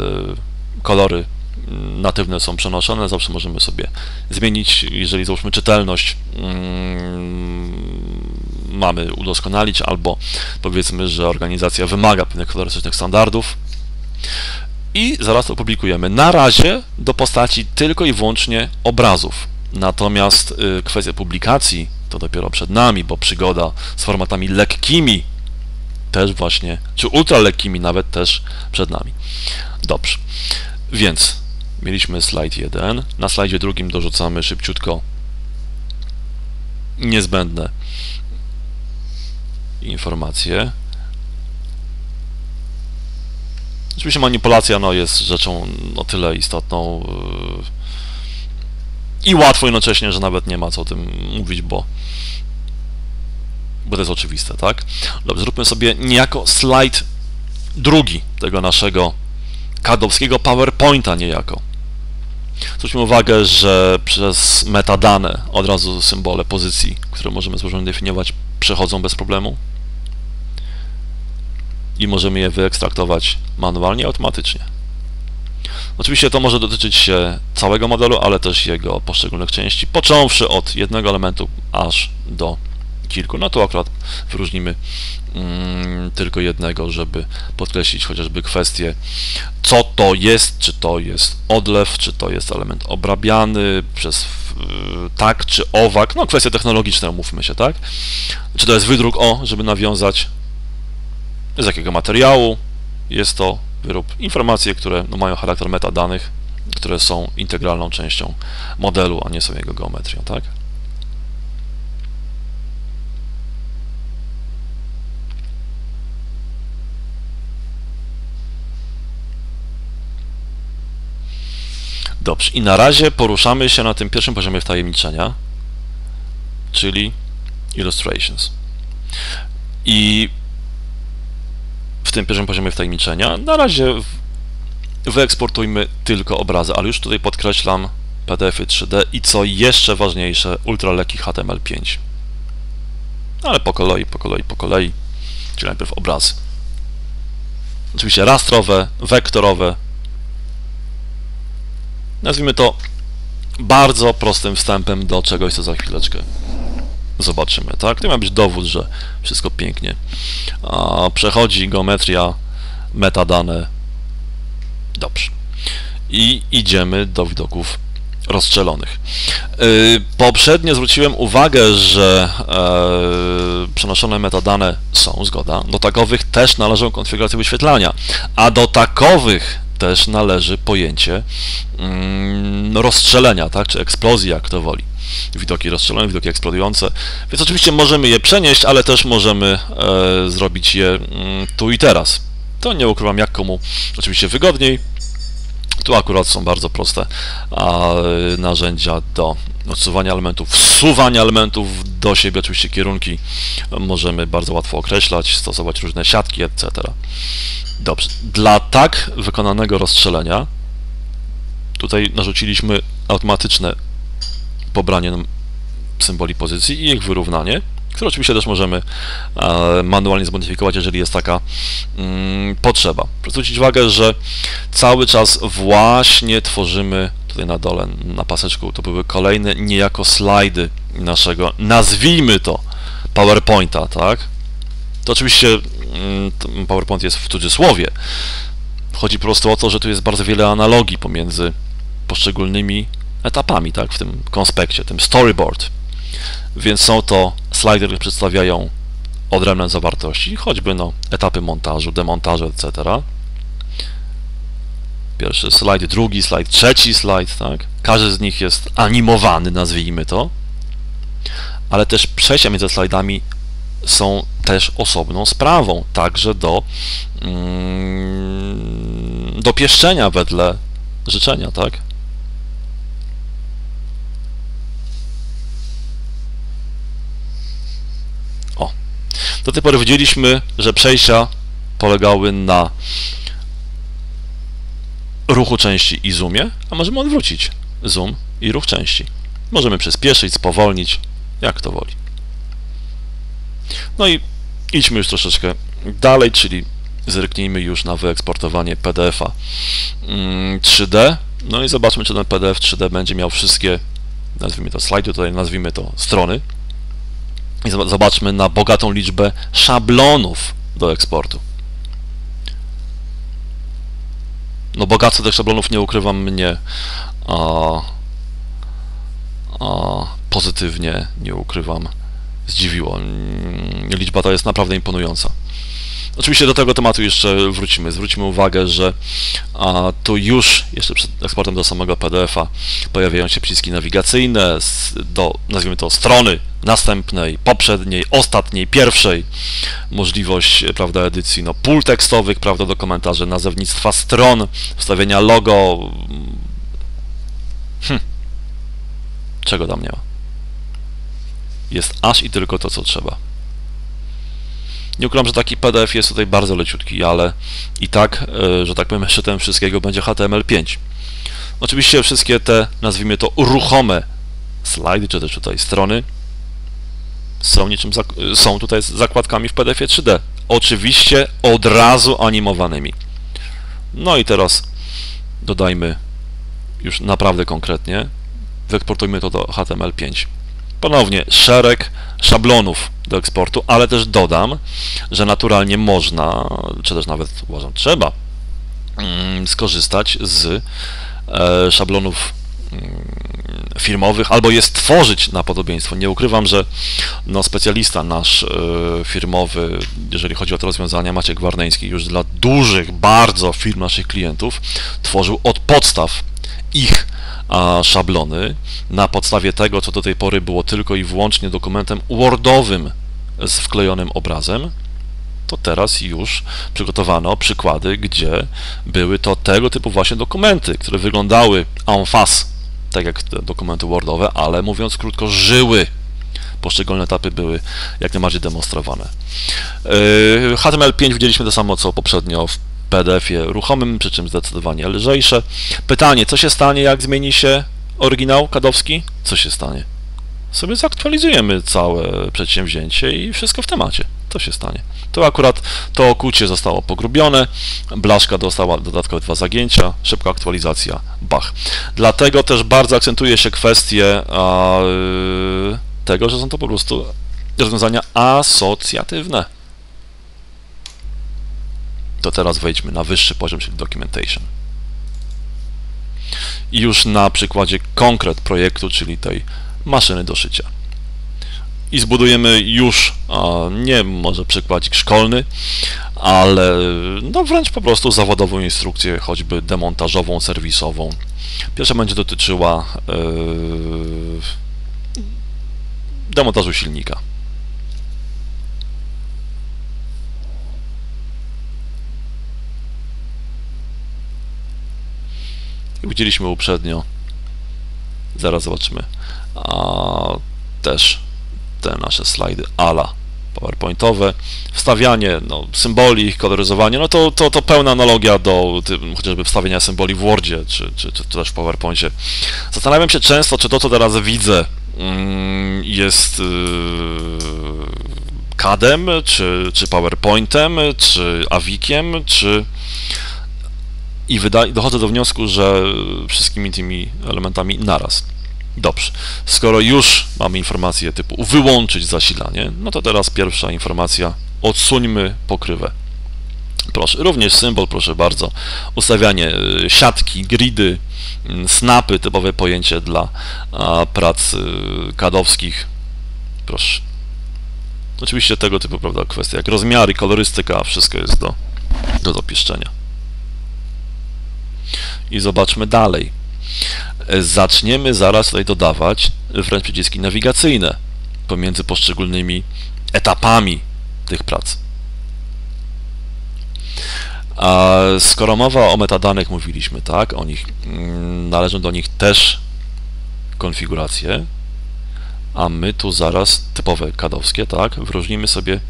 Speaker 1: kolory natywne są przenoszone, zawsze możemy sobie zmienić, jeżeli załóżmy czytelność mm, mamy udoskonalić, albo powiedzmy, że organizacja wymaga pewnych kolorystycznych standardów i zaraz opublikujemy. Na razie do postaci tylko i wyłącznie obrazów, natomiast y, kwestia publikacji to dopiero przed nami, bo przygoda z formatami lekkimi też właśnie, czy ultra lekkimi nawet też przed nami. Dobrze, więc mieliśmy slajd 1, na slajdzie drugim dorzucamy szybciutko niezbędne informacje. Oczywiście manipulacja no, jest rzeczą o tyle istotną yy, i łatwo jednocześnie, że nawet nie ma co o tym mówić, bo bo to jest oczywiste, tak? Dobrze, zróbmy sobie niejako slajd drugi tego naszego kadowskiego PowerPointa niejako. Zwróćmy uwagę, że przez metadane od razu symbole pozycji, które możemy złożone definiować, przechodzą bez problemu i możemy je wyekstraktować manualnie, automatycznie. Oczywiście to może dotyczyć się całego modelu, ale też jego poszczególnych części, począwszy od jednego elementu aż do kilku. No to akurat wyróżnimy mm, tylko jednego, żeby podkreślić chociażby kwestię, co to jest, czy to jest odlew, czy to jest element obrabiany przez tak czy owak, no kwestie technologiczne, mówmy się, tak? Czy to jest wydruk o, żeby nawiązać, z jakiego materiału jest to wyrób, informacje, które no, mają charakter metadanych, które są integralną częścią modelu, a nie są jego geometrią, tak? Dobrze, i na razie poruszamy się na tym pierwszym poziomie wtajemniczenia, czyli illustrations. I w tym pierwszym poziomie wtajemniczenia na razie wyeksportujmy tylko obrazy, ale już tutaj podkreślam PDF-y 3D i co jeszcze ważniejsze, ultralekki HTML5. Ale po kolei, po kolei, po kolei, czyli najpierw obrazy. Oczywiście rastrowe, wektorowe, nazwijmy to bardzo prostym wstępem do czegoś, co za chwileczkę zobaczymy, tak? To ma być dowód, że wszystko pięknie a, przechodzi, geometria, metadane, dobrze. I idziemy do widoków rozstrzelonych. Yy, poprzednio zwróciłem uwagę, że e, przenoszone metadane są, zgoda, do takowych też należą konfiguracje wyświetlania, a do takowych też należy pojęcie mm, rozstrzelenia, tak, czy eksplozji, jak to woli. Widoki rozstrzelone, widoki eksplodujące, więc oczywiście możemy je przenieść, ale też możemy e, zrobić je mm, tu i teraz. To nie ukrywam, jak komu oczywiście wygodniej. Tu akurat są bardzo proste a, narzędzia do odsuwania elementów, wsuwania elementów do siebie, oczywiście kierunki możemy bardzo łatwo określać, stosować różne siatki, etc. Dobrze. Dla tak wykonanego rozstrzelenia tutaj narzuciliśmy automatyczne pobranie symboli pozycji i ich wyrównanie, które oczywiście też możemy e, manualnie zmodyfikować, jeżeli jest taka mm, potrzeba. Zwrócić uwagę, że cały czas właśnie tworzymy tutaj na dole, na paseczku, to były kolejne niejako slajdy naszego, nazwijmy to, PowerPointa, tak? To oczywiście mm, PowerPoint jest w cudzysłowie. Chodzi po prostu o to, że tu jest bardzo wiele analogii pomiędzy poszczególnymi etapami, tak, w tym konspekcie, tym storyboard. Więc są to slajdy, które przedstawiają odrębne zawartości, choćby no, etapy montażu, demontażu, etc. Pierwszy slajd, drugi slajd, trzeci slajd, tak? Każdy z nich jest animowany, nazwijmy to, ale też przejścia między slajdami są też osobną sprawą, także do, mm, wedle życzenia, tak? O. Do tej pory widzieliśmy, że przejścia polegały na ruchu części i zoomie, a możemy odwrócić zoom i ruch części. Możemy przyspieszyć, spowolnić, jak to woli. No i idźmy już troszeczkę dalej, czyli zerknijmy już na wyeksportowanie PDF-a 3D. Mm, no i zobaczmy, czy ten PDF 3D będzie miał wszystkie, nazwijmy to slajdy, tutaj nazwijmy to strony. I zobaczmy na bogatą liczbę szablonów do eksportu. No bogactwo tych szablonów, nie ukrywam, mnie a, a, pozytywnie, nie ukrywam, zdziwiło. Mm, liczba ta jest naprawdę imponująca. Oczywiście do tego tematu jeszcze wrócimy. Zwróćmy uwagę, że a, tu już, jeszcze przed eksportem do samego PDF-a, pojawiają się przyciski nawigacyjne do, nazwijmy to, strony następnej, poprzedniej, ostatniej, pierwszej. Możliwość, prawda, edycji no, pól tekstowych, prawda, do komentarzy, nazewnictwa stron, wstawienia logo. Hm. Czego tam nie ma? Jest aż i tylko to, co trzeba. Nie ukrywam, że taki PDF jest tutaj bardzo leciutki, ale i tak, e, że tak powiem, szczytem wszystkiego będzie HTML5. Oczywiście wszystkie te, nazwijmy to, ruchome slajdy, czy też tutaj strony, są, niczym, są tutaj zakładkami w PDF 3D. Oczywiście od razu animowanymi. No i teraz dodajmy już naprawdę konkretnie, wyeksportujmy to do HTML5. Ponownie szereg szablonów do eksportu, ale też dodam, że naturalnie można, czy też nawet uważam trzeba, mm, skorzystać z e, szablonów mm, firmowych, albo je stworzyć na podobieństwo. Nie ukrywam, że no, specjalista nasz e, firmowy, jeżeli chodzi o te rozwiązania, Maciek Warneński, już dla dużych bardzo firm naszych klientów tworzył od podstaw ich szablony na podstawie tego, co do tej pory było tylko i wyłącznie dokumentem Wordowym z wklejonym obrazem, to teraz już przygotowano przykłady, gdzie były to tego typu właśnie dokumenty, które wyglądały en face, tak jak te dokumenty Wordowe, ale mówiąc krótko, żyły. Poszczególne etapy były jak najbardziej demonstrowane. Yy, HTML5 widzieliśmy to samo co poprzednio w PDF-ie ruchomym, przy czym zdecydowanie lżejsze. Pytanie, co się stanie, jak zmieni się oryginał kadowski? Co się stanie? Sobie zaktualizujemy całe przedsięwzięcie i wszystko w temacie. Co się stanie? To akurat to okucie zostało pogrubione, blaszka dostała dodatkowe dwa zagięcia, szybka aktualizacja, bach. Dlatego też bardzo akcentuje się kwestię a, tego, że są to po prostu rozwiązania asocjatywne. To teraz wejdźmy na wyższy poziom, czyli documentation. I już na przykładzie konkret projektu, czyli tej maszyny do szycia. I zbudujemy już, nie może przykładzik szkolny, ale no wręcz po prostu zawodową instrukcję, choćby demontażową, serwisową. Pierwsza będzie dotyczyła yy, demontażu silnika. Widzieliśmy uprzednio, zaraz zobaczymy. A też te nasze slajdy ala PowerPointowe, wstawianie no, symboli, ich koloryzowanie, no to, to, to pełna analogia do tym, chociażby wstawienia symboli w Wordzie, czy, czy, czy, też w PowerPoincie. Zastanawiam się często, czy to, co teraz widzę, mm, jest yy, CAD-em, czy, czy PowerPointem, czy Avikiem, czy i dochodzę do wniosku, że wszystkimi tymi elementami naraz. Dobrze, skoro już mamy informację typu wyłączyć zasilanie, no to teraz pierwsza informacja, odsuńmy pokrywę. Proszę, również symbol, proszę bardzo, ustawianie y, siatki, gridy, mm, snapy, typowe pojęcie dla prac y, kadowskich. Proszę. Oczywiście tego typu prawda, kwestie jak rozmiary, kolorystyka, wszystko jest do, do dopieszczenia. I zobaczmy dalej zaczniemy zaraz tutaj dodawać wręcz przyciski nawigacyjne pomiędzy poszczególnymi etapami tych prac. A skoro mowa o metadanych mówiliśmy, tak, o nich, mm, należą do nich też konfiguracje, a my tu zaraz typowe kadowskie, tak, wyróżnimy sobie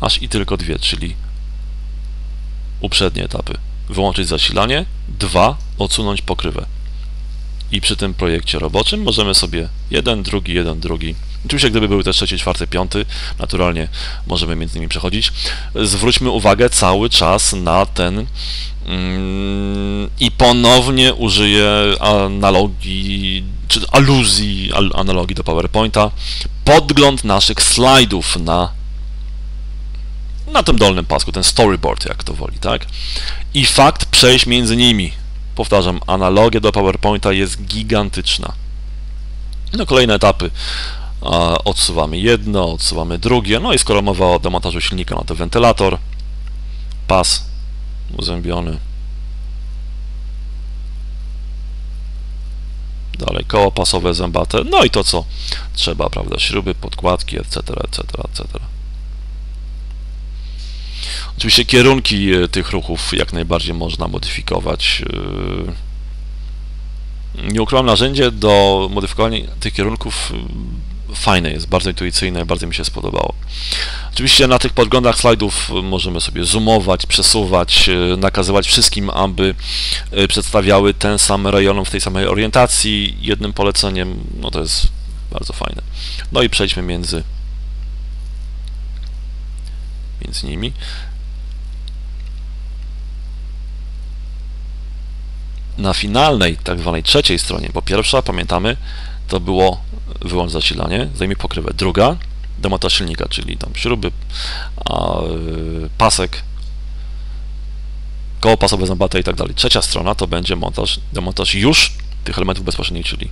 Speaker 1: aż i tylko dwie, czyli uprzednie etapy wyłączyć zasilanie, dwa, odsunąć pokrywę. I przy tym projekcie roboczym możemy sobie jeden, drugi, jeden, drugi. Oczywiście, gdyby były też trzeci, czwarty, piąty, naturalnie możemy między nimi przechodzić. Zwróćmy uwagę cały czas na ten mm, i ponownie użyję analogii, czy aluzji, analogii do PowerPointa, podgląd naszych slajdów na na tym dolnym pasku, ten storyboard, jak to woli, tak? I fakt przejść między nimi. Powtarzam, analogia do PowerPointa jest gigantyczna. No, kolejne etapy. Odsuwamy jedno, odsuwamy drugie. No i skoro mowa o demontażu silnika, no to wentylator, pas uzębiony. Dalej koło pasowe zębate. No i to, co trzeba, prawda? Śruby, podkładki, etc., etc., etc. Oczywiście kierunki e, tych ruchów jak najbardziej można modyfikować. E, nie ukrywam, narzędzie do modyfikowania tych kierunków e, fajne jest, bardzo intuicyjne, bardzo mi się spodobało. Oczywiście na tych podglądach slajdów możemy sobie zoomować, przesuwać, nakazywać wszystkim, aby przedstawiały ten sam rejon w tej samej orientacji. Jednym poleceniem, no to jest bardzo fajne. No i przejdźmy między między nimi. na finalnej, tak zwanej trzeciej stronie, bo pierwsza, pamiętamy, to było wyłącz zasilanie, zdejmij pokrywę. Druga, demontaż silnika, czyli tam śruby, a, y, pasek, koło pasowe zębate i tak dalej. Trzecia strona to będzie montaż, demontaż już tych elementów bezpośrednich, czyli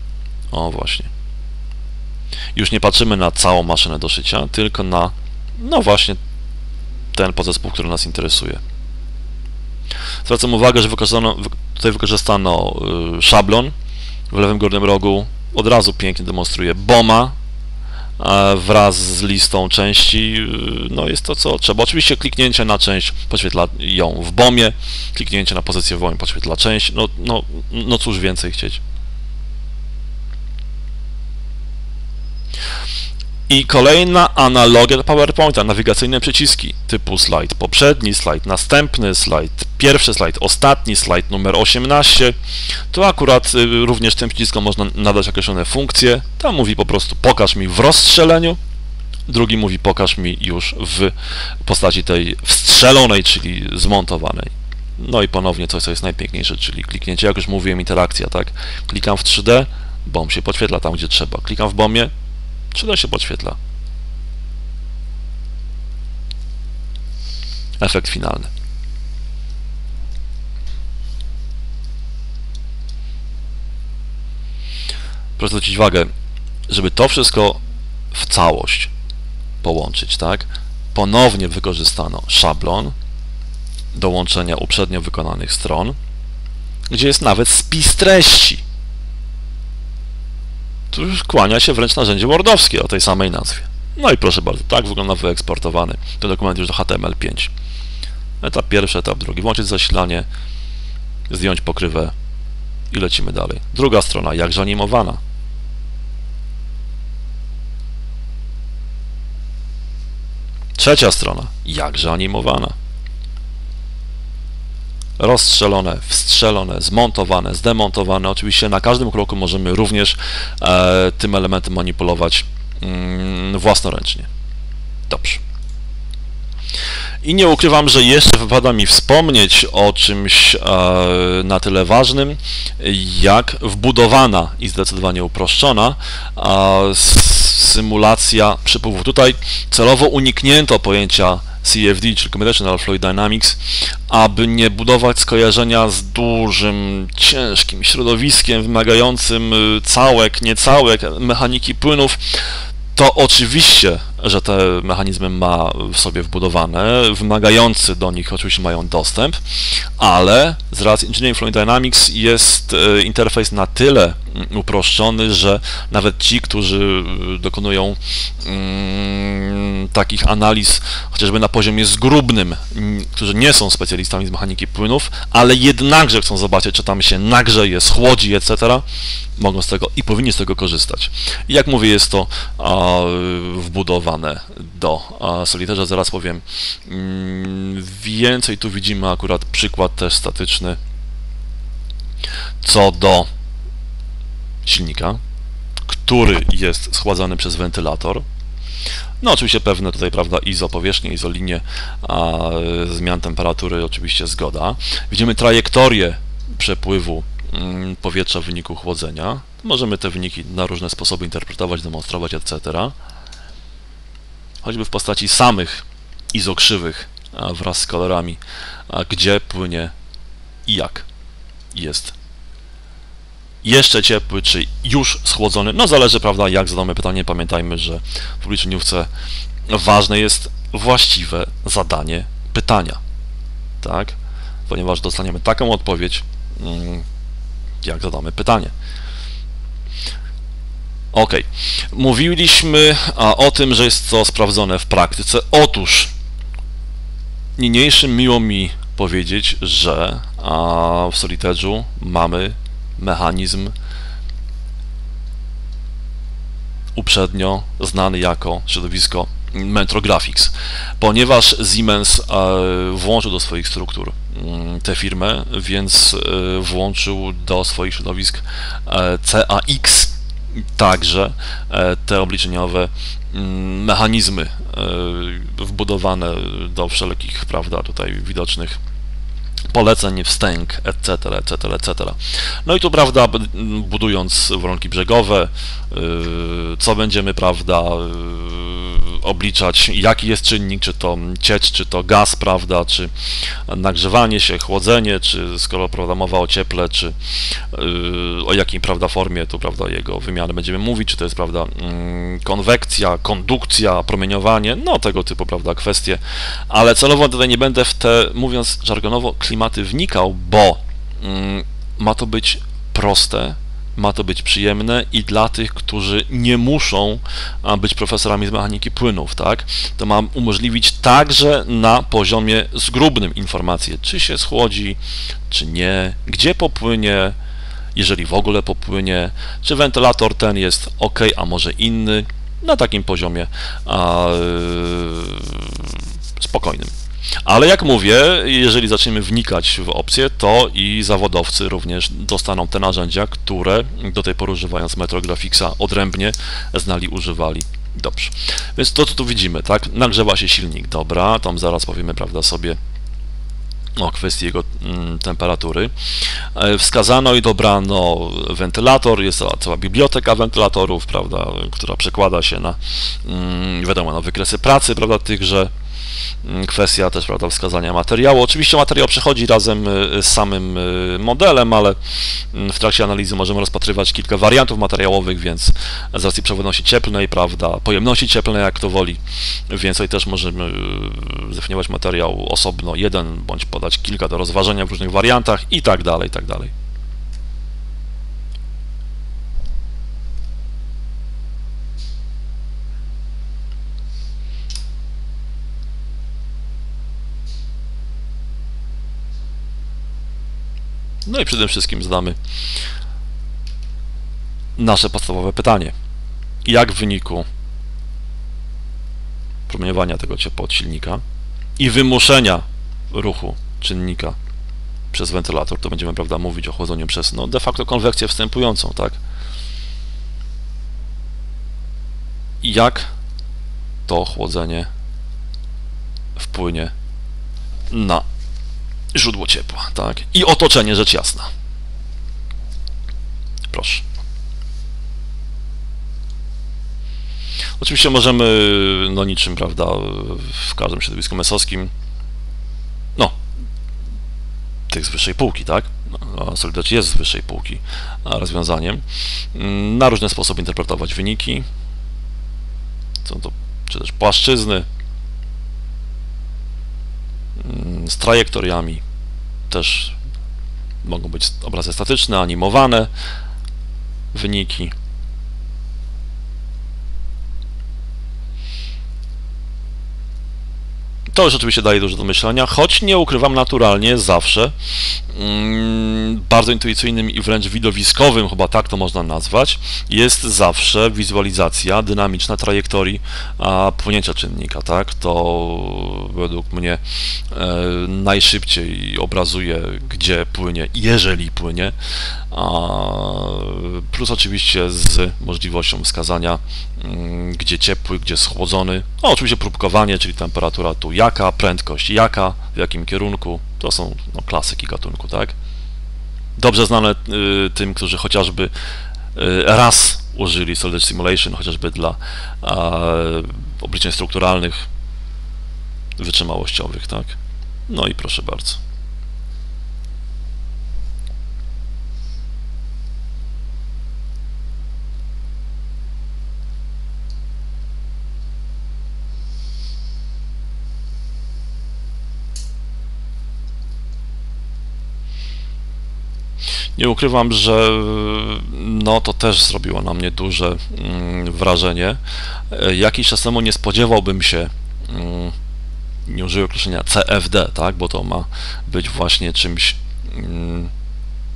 Speaker 1: o właśnie. Już nie patrzymy na całą maszynę do szycia, tylko na, no właśnie, ten podzespół, który nas interesuje. Zwracam uwagę, że wykorzystano, tutaj wykorzystano y, szablon w lewym górnym rogu. Od razu pięknie demonstruje BOMA wraz z listą części. Y, no jest to, co trzeba. Oczywiście kliknięcie na część podświetla ją w BOMie, kliknięcie na pozycję w BOMie podświetla część. No, no, no cóż więcej chcieć. I kolejna analogia do PowerPointa, nawigacyjne przyciski typu slajd poprzedni, slajd następny, slajd pierwszy, slajd ostatni, slajd numer 18. Tu akurat y, również tym przyciskom można nadać określone funkcje. Tam mówi po prostu pokaż mi w rozstrzeleniu, drugi mówi pokaż mi już w postaci tej wstrzelonej, czyli zmontowanej. No i ponownie coś, co jest najpiękniejsze, czyli kliknięcie, jak już mówiłem, interakcja, tak? Klikam w 3D, bomb się podświetla tam, gdzie trzeba. Klikam w bombie, czy to się podświetla? Efekt finalny. Proszę zwrócić uwagę, żeby to wszystko w całość połączyć, tak? Ponownie wykorzystano szablon do łączenia uprzednio wykonanych stron, gdzie jest nawet spis treści kłania się wręcz narzędzie wordowskie o tej samej nazwie. No i proszę bardzo, tak wygląda wyeksportowany ten dokument już do HTML5. Etap pierwszy, etap drugi. Włączyć zasilanie, zdjąć pokrywę i lecimy dalej. Druga strona, jakże animowana. Trzecia strona, jakże animowana rozstrzelone, wstrzelone, zmontowane, zdemontowane. Oczywiście na każdym kroku możemy również e, tym elementem manipulować mm, własnoręcznie. Dobrze. I nie ukrywam, że jeszcze wypada mi wspomnieć o czymś e, na tyle ważnym, jak wbudowana i zdecydowanie uproszczona e, symulacja przepływu. Tutaj celowo uniknięto pojęcia CFD, czyli Computational Fluid Dynamics, aby nie budować skojarzenia z dużym, ciężkim środowiskiem wymagającym y, całek, niecałek, mechaniki płynów, to oczywiście, że te mechanizmy ma w sobie wbudowane, wymagający do nich oczywiście mają dostęp, ale z racji Engineering Fluid Dynamics jest e, interfejs na tyle mm, uproszczony, że nawet ci, którzy e, dokonują mm, takich analiz chociażby na poziomie zgrubnym, którzy nie są specjalistami z mechaniki płynów, ale jednakże chcą zobaczyć, czy tam się nagrzeje, schłodzi, etc., mogą z tego i powinni z tego korzystać. I jak mówię, jest to wbudowane do Solitaire, zaraz powiem mm, więcej. Tu widzimy akurat przykład też statyczny co do silnika, który jest schładzany przez wentylator. No oczywiście pewne tutaj, prawda, izopowierzchnie, izolinie, a zmian temperatury oczywiście zgoda. Widzimy trajektorię przepływu mm, powietrza w wyniku chłodzenia. Możemy te wyniki na różne sposoby interpretować, demonstrować, etc. Choćby w postaci samych izokrzywych wraz z kolorami, gdzie płynie i jak jest jeszcze ciepły, czy już schłodzony. No zależy, prawda, jak zadamy pytanie. Pamiętajmy, że w obliczeniówce ważne jest właściwe zadanie pytania. Tak? Ponieważ dostaniemy taką odpowiedź, mm, jak zadamy pytanie. Ok. Mówiliśmy o tym, że jest to sprawdzone w praktyce. Otóż niniejszym miło mi powiedzieć, że w Solitage'u mamy mechanizm uprzednio znany jako środowisko Metro Graphics, ponieważ Siemens e, włączył do swoich struktur mm, tę firmę, więc e, włączył do swoich środowisk e, CAX także te obliczeniowe mm, mechanizmy wbudowane do wszelkich, prawda, tutaj widocznych poleceń, wstęg, etc., etc., etc. No i tu, prawda, budując warunki brzegowe, co będziemy, prawda, yy, obliczać, jaki jest czynnik, czy to ciecz, czy to gaz, prawda, czy nagrzewanie się, chłodzenie, czy skoro, prawda, mowa o cieple, czy yy, o jakiej, prawda, formie, tu, prawda, jego wymiany będziemy mówić, czy to jest, prawda, mm, konwekcja, kondukcja, promieniowanie, no tego typu, prawda, kwestie, ale celowo tutaj nie będę w te, mówiąc żargonowo, klimaty wnikał, bo mm, ma to być proste, ma to być przyjemne i dla tych, którzy nie muszą być profesorami z mechaniki płynów, tak? To ma umożliwić także na poziomie zgrubnym informacje, czy się schłodzi, czy nie, gdzie popłynie, jeżeli w ogóle popłynie, czy wentylator ten jest ok, a może inny, na takim poziomie a, yy, spokojnym. Ale jak mówię, jeżeli zaczniemy wnikać w opcje, to i zawodowcy również dostaną te narzędzia, które do tej pory używając Metrographicsa odrębnie znali, używali. Dobrze, więc to co tu widzimy, tak? Nagrzewa się silnik, dobra, tam zaraz powiemy, prawda, sobie o kwestii jego mm, temperatury. E, wskazano i dobrano wentylator, jest cała, cała biblioteka wentylatorów, prawda, która przekłada się na, mm, wiadomo, na wykresy pracy, prawda, tychże kwestia też prawda, wskazania materiału. Oczywiście materiał przechodzi razem y, z samym y, modelem, ale mm, w trakcie analizy możemy rozpatrywać kilka wariantów materiałowych, więc z racji przewodności cieplnej, prawda, pojemności cieplnej, jak to woli, więc tutaj też możemy y, zdefiniować materiał osobno, jeden bądź podać kilka do rozważenia w różnych wariantach i tak dalej, i tak dalej. No i przede wszystkim zadamy nasze podstawowe pytanie. Jak w wyniku promieniowania tego ciepła od silnika i wymuszenia ruchu czynnika przez wentylator, to będziemy, prawda, mówić o chłodzeniu przez, no, de facto konwekcję wstępującą, tak? Jak to chłodzenie wpłynie na źródło ciepła, tak? I otoczenie, rzecz jasna. Proszę. Oczywiście możemy, no niczym, prawda, w każdym środowisku mesowskim, no, tych z wyższej półki, tak? No, Solidacz jest z wyższej półki rozwiązaniem. Na różne sposoby interpretować wyniki. Są to czy też płaszczyzny, z trajektoriami. Też mogą być obrazy statyczne, animowane, wyniki. To już oczywiście daje dużo do myślenia, choć nie ukrywam naturalnie zawsze mm, bardzo intuicyjnym i wręcz widowiskowym, chyba tak to można nazwać, jest zawsze wizualizacja dynamiczna trajektorii a, płynięcia czynnika, tak? To według mnie e, najszybciej obrazuje, gdzie płynie, jeżeli płynie, plus oczywiście z możliwością wskazania, mm, gdzie ciepły, gdzie schłodzony, no oczywiście próbkowanie, czyli temperatura tu jaka, prędkość jaka, w jakim kierunku, to są no, klasyki gatunku, tak? Dobrze znane y, tym, którzy chociażby y, raz użyli Solid Simulation, chociażby dla obliczeń strukturalnych, wytrzymałościowych, tak? No i proszę bardzo. Nie ukrywam, że no to też zrobiło na mnie duże mm, wrażenie. E, jakiś czas temu nie spodziewałbym się, mm, nie użyję określenia CFD, tak, bo to ma być właśnie czymś mm,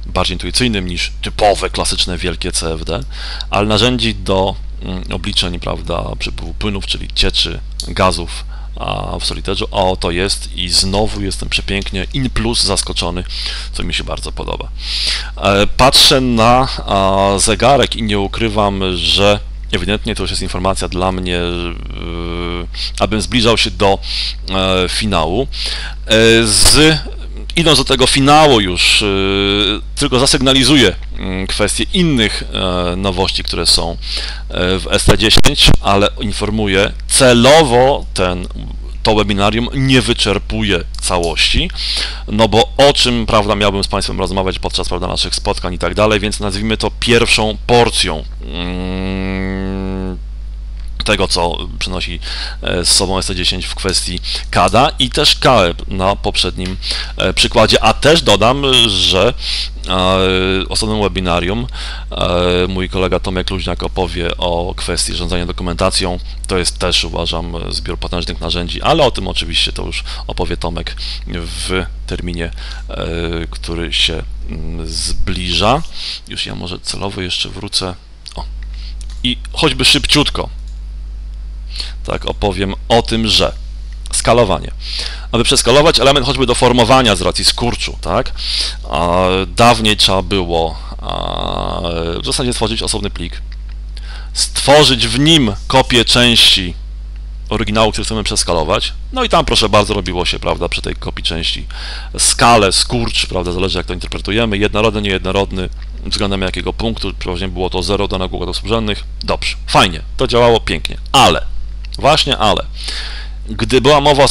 Speaker 1: bardziej intuicyjnym niż typowe, klasyczne, wielkie CFD, ale narzędzi do obliczeń, prawda, przepływu płynów, czyli cieczy, gazów, a w Solitage'u, a oto jest i znowu jestem przepięknie in plus zaskoczony, co mi się bardzo podoba. E, patrzę na zegarek i nie ukrywam, że ewidentnie to już jest informacja dla mnie, e, abym zbliżał się do e, finału. Z idąc do tego finału już, y, tylko zasygnalizuję mm, kwestię innych e, nowości, które są e, w ST10, ale informuję, celowo ten to webinarium nie wyczerpuje całości, no bo o czym, prawda, miałbym z Państwem rozmawiać podczas, prawda, naszych spotkań i tak dalej, więc nazwijmy to pierwszą porcją. Mm, tego, co przynosi e, z sobą ST10 w kwestii KADA i też KAEB na poprzednim e, przykładzie, a też dodam, że e, osobnym webinarium mój kolega Tomek Luźniak opowie o kwestii rządzenia dokumentacją. To jest też, uważam, zbiór potężnych narzędzi, ale o tym oczywiście to już opowie Tomek w terminie, który się mm, zbliża. Już ja może celowo jeszcze wrócę. O. I choćby szybciutko, tak, opowiem o tym, że skalowanie. Aby przeskalować element choćby do formowania z racji skurczu, tak, a dawniej trzeba było a, w zasadzie stworzyć osobny plik, stworzyć w nim kopię części oryginału, który chcemy przeskalować. No i tam, proszę bardzo, robiło się, prawda, przy tej kopii części skalę, skurcz, prawda, zależy jak to interpretujemy, jednorodny, niejednorodny, względem jakiego punktu, przeważnie było to 0 danego układów współrzędnych. Dobrze, fajnie, to działało pięknie, ale Właśnie, ale gdy była mowa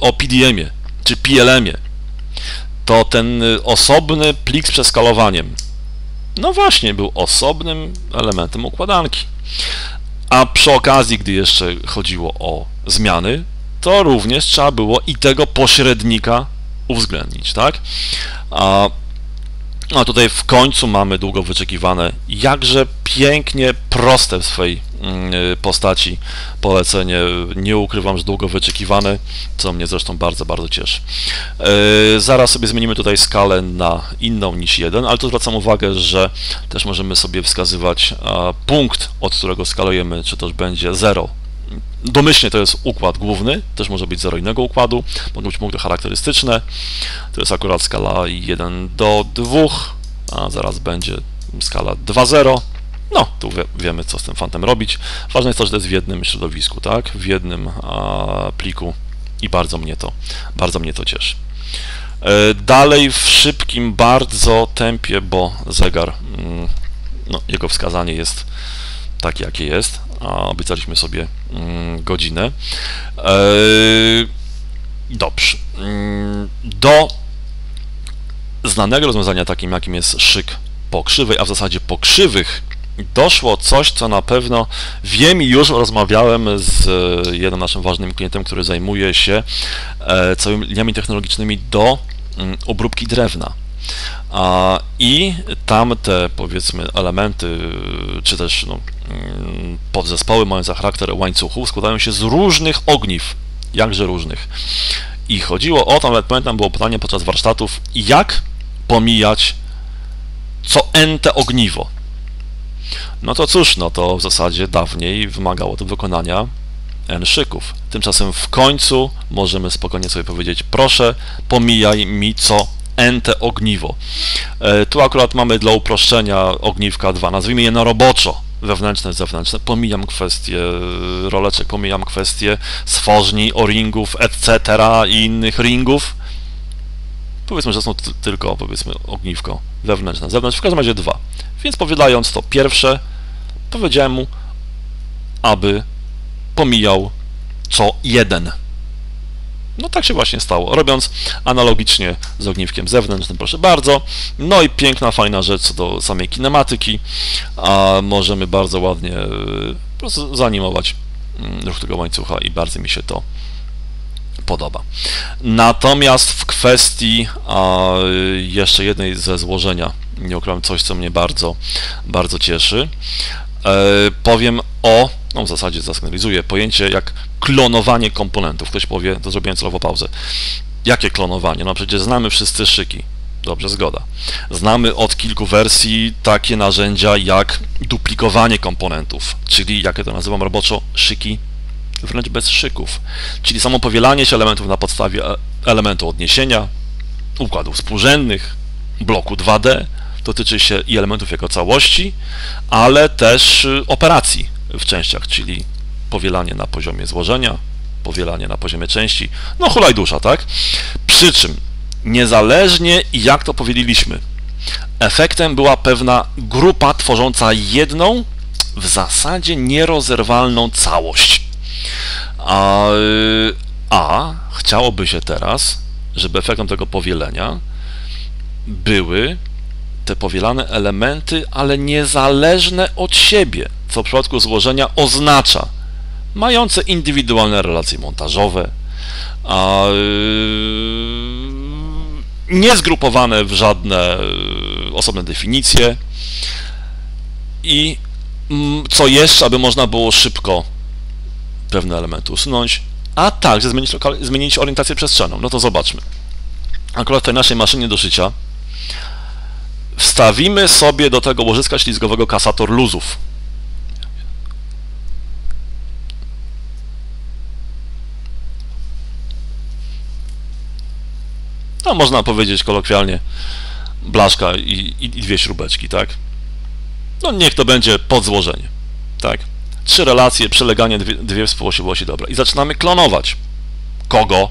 Speaker 1: o, PDM-ie czy PLM-ie, to ten y, osobny plik z przeskalowaniem, no właśnie, był osobnym elementem układanki. A przy okazji, gdy jeszcze chodziło o zmiany, to również trzeba było i tego pośrednika uwzględnić, tak? A a tutaj w końcu mamy długo wyczekiwane, jakże pięknie proste w swojej mm, postaci polecenie. Nie ukrywam, że długo wyczekiwane, co mnie zresztą bardzo, bardzo cieszy. E, zaraz sobie zmienimy tutaj skalę na inną niż 1, ale tu zwracam uwagę, że też możemy sobie wskazywać punkt, od którego skalujemy, czy to będzie 0 Domyślnie to jest układ główny, też może być zero innego układu, mogą być punkty charakterystyczne. To jest akurat skala 1 do 2, a zaraz będzie skala 2,0. No, tu wie, wiemy, co z tym fantem robić. Ważne jest to, że to jest w jednym środowisku, tak? W jednym a, pliku i bardzo mnie to, bardzo mnie to cieszy. E, dalej w szybkim bardzo tempie, bo zegar, mm, no, jego wskazanie jest takie, jakie jest, a obiecaliśmy sobie mm, godzinę. E, dobrze. Mm, do znanego rozwiązania takim, jakim jest szyk pokrzywej, a w zasadzie pokrzywych, doszło coś, co na pewno wiem i już rozmawiałem z jednym naszym ważnym klientem, który zajmuje się e, całymi liniami technologicznymi do mm, obróbki drewna. I tamte, powiedzmy, elementy, czy też no, mm, podzespoły mające charakter łańcuchów składają się z różnych ogniw, jakże różnych. I chodziło o to, nawet pamiętam, było pytanie podczas warsztatów, jak pomijać co ente ogniwo. No to cóż, no to w zasadzie dawniej wymagało to wykonania n szyków. Tymczasem w końcu możemy spokojnie sobie powiedzieć, proszę pomijaj mi co ente ogniwo. E, tu akurat mamy dla uproszczenia ogniwka 2, nazwijmy je na roboczo, wewnętrzne, zewnętrzne. Pomijam kwestie roleczek, pomijam kwestie stworzni, o-ringów, etc. i innych ringów. Powiedzmy, że są tylko, powiedzmy, ogniwko wewnętrzne, zewnętrzne, w każdym razie dwa. Więc powiadając to pierwsze, powiedziałem mu, aby pomijał co jeden. No tak się właśnie stało, robiąc analogicznie z ogniwkiem zewnętrznym, proszę bardzo. No i piękna, fajna rzecz co do samej kinematyki, a możemy bardzo ładnie e, po prostu zanimować mm, ruch tego łańcucha i bardzo mi się to podoba. Natomiast w kwestii a, jeszcze jednej ze złożenia, nie ukrywam coś, co mnie bardzo, bardzo cieszy, powiem o no w zasadzie zasygnalizuję pojęcie jak klonowanie komponentów. Ktoś powie, to zrobiłem celowo pauzę. Jakie klonowanie? No przecież znamy wszyscy szyki. Dobrze, zgoda. Znamy od kilku wersji takie narzędzia jak duplikowanie komponentów, czyli, jak ja to nazywam roboczo, szyki wręcz bez szyków, czyli samo powielanie się elementów na podstawie e, elementu odniesienia, układów współrzędnych, bloku 2D, dotyczy się i elementów jako całości, ale też y, operacji w częściach, czyli powielanie na poziomie złożenia, powielanie na poziomie części, no hulaj dusza, tak? Przy czym niezależnie jak to powiedzieliśmy, efektem była pewna grupa tworząca jedną, w zasadzie nierozerwalną całość. A, a chciałoby się teraz, żeby efektem tego powielenia były te powielane elementy, ale niezależne od siebie, co w przypadku złożenia oznacza mające indywidualne relacje montażowe, a, yy, niezgrupowane w żadne yy, osobne definicje i mm, co jeszcze, aby można było szybko pewne elementy usunąć, a także zmienić, zmienić orientację przestrzenną. No to zobaczmy. Akurat w tej naszej maszynie do szycia wstawimy sobie do tego łożyska ślizgowego kasator luzów. No, można powiedzieć kolokwialnie, blaszka i, i, i dwie śrubeczki, tak? No, niech to będzie podzłożenie, tak? Trzy relacje, przeleganie, dwie, dwie współosiłości, dobra. I zaczynamy klonować. Kogo?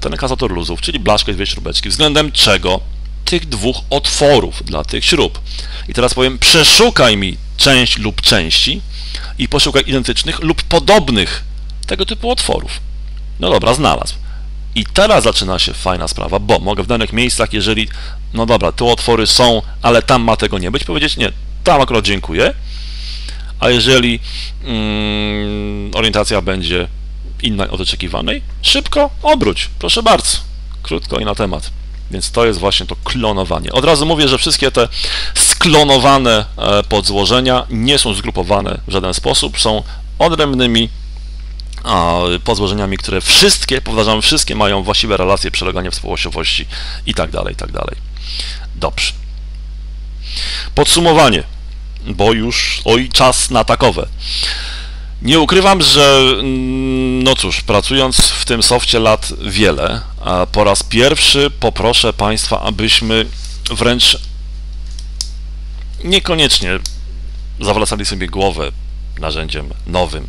Speaker 1: Ten kasator luzów, czyli blaszkę i dwie śrubeczki. Względem czego? Tych dwóch otworów dla tych śrub. I teraz powiem, przeszukaj mi część lub części i poszukaj identycznych lub podobnych tego typu otworów. No dobra, znalazł. I teraz zaczyna się fajna sprawa, bo mogę w danych miejscach, jeżeli, no dobra, tu otwory są, ale tam ma tego nie być, powiedzieć nie, tam akurat dziękuję, a jeżeli mm, orientacja będzie inna od oczekiwanej, szybko obróć, proszę bardzo, krótko i na temat. Więc to jest właśnie to klonowanie. Od razu mówię, że wszystkie te sklonowane e, podzłożenia nie są zgrupowane w żaden sposób, są odrębnymi podzłożeniami, które wszystkie, powtarzam, wszystkie mają właściwe relacje, przelegania współosiowości i tak dalej, i tak dalej. Dobrze. Podsumowanie, bo już oj, czas na takowe. Nie ukrywam, że mm, no cóż, pracując w tym softie lat wiele, po raz pierwszy poproszę Państwa, abyśmy wręcz niekoniecznie zawracali sobie głowę narzędziem nowym,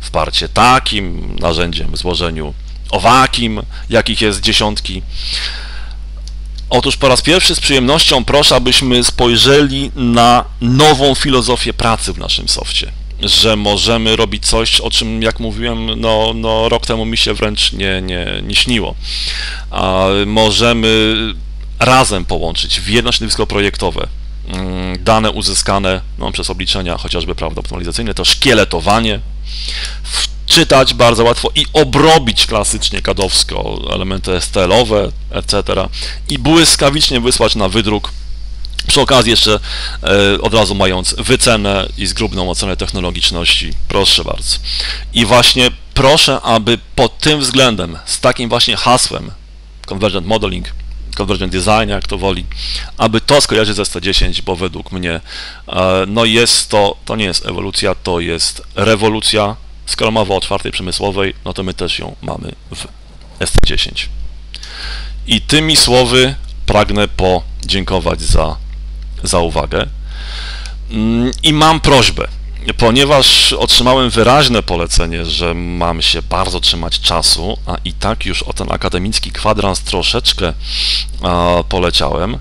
Speaker 1: w parcie takim narzędziem, w złożeniu owakim, jakich jest dziesiątki. Otóż po raz pierwszy z przyjemnością proszę, abyśmy spojrzeli na nową filozofię pracy w naszym softie. Że możemy robić coś, o czym, jak mówiłem, no, no rok temu mi się wręcz nie, nie, nie śniło. A możemy razem połączyć w jedno środowisko projektowe Mm, dane uzyskane no, przez obliczenia chociażby prawda, optymalizacyjne, to szkieletowanie, wczytać bardzo łatwo i obrobić klasycznie kadowsko elementy STL-owe, etc. i błyskawicznie wysłać na wydruk przy okazji jeszcze e, od razu mając wycenę i zgrubną ocenę technologiczności, proszę bardzo. I właśnie proszę, aby pod tym względem, z takim właśnie hasłem Convergent Modeling, Convergent Design, jak to woli, aby to skojarzyć ze 110, bo według mnie e, no jest to, to nie jest ewolucja, to jest rewolucja. Skoro mowa o czwartej przemysłowej, no to my też ją mamy w ST10. I tymi słowy pragnę podziękować za, za uwagę. Mm, I mam prośbę, ponieważ otrzymałem wyraźne polecenie, że mam się bardzo trzymać czasu, a i tak już o ten akademicki kwadrans troszeczkę poleciałem,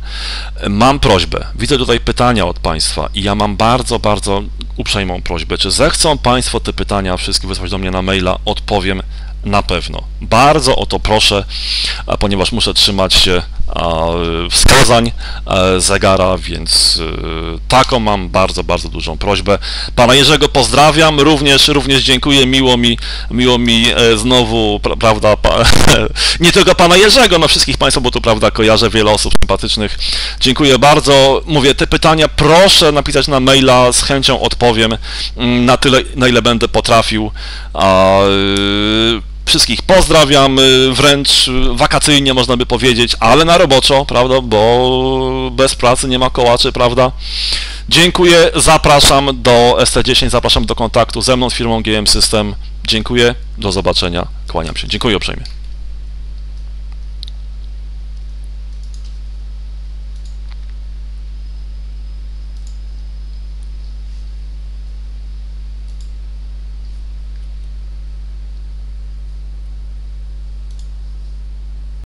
Speaker 1: mam prośbę. Widzę tutaj pytania od Państwa i ja mam bardzo, bardzo uprzejmą prośbę. Czy zechcą Państwo te pytania wszystkie wysłać do mnie na maila? Odpowiem na pewno. Bardzo o to proszę, ponieważ muszę trzymać się wskazań e, zegara, więc e, taką mam bardzo, bardzo dużą prośbę. Pana Jerzego pozdrawiam, również, również dziękuję, miło mi, miło mi e, znowu, prawda, nie tylko Pana Jerzego, no wszystkich Państwa, bo tu, prawda, kojarzę wiele osób sympatycznych. Dziękuję bardzo. Mówię, te pytania proszę napisać na maila, z chęcią odpowiem mm, na tyle, na ile będę potrafił. Wszystkich pozdrawiam, y, wręcz wakacyjnie można by powiedzieć, ale na roboczo, prawda, bo bez pracy nie ma kołaczy, prawda. Dziękuję, zapraszam do ST10, zapraszam do kontaktu ze mną, z firmą GM System. Dziękuję, do zobaczenia, kłaniam się. Dziękuję uprzejmie.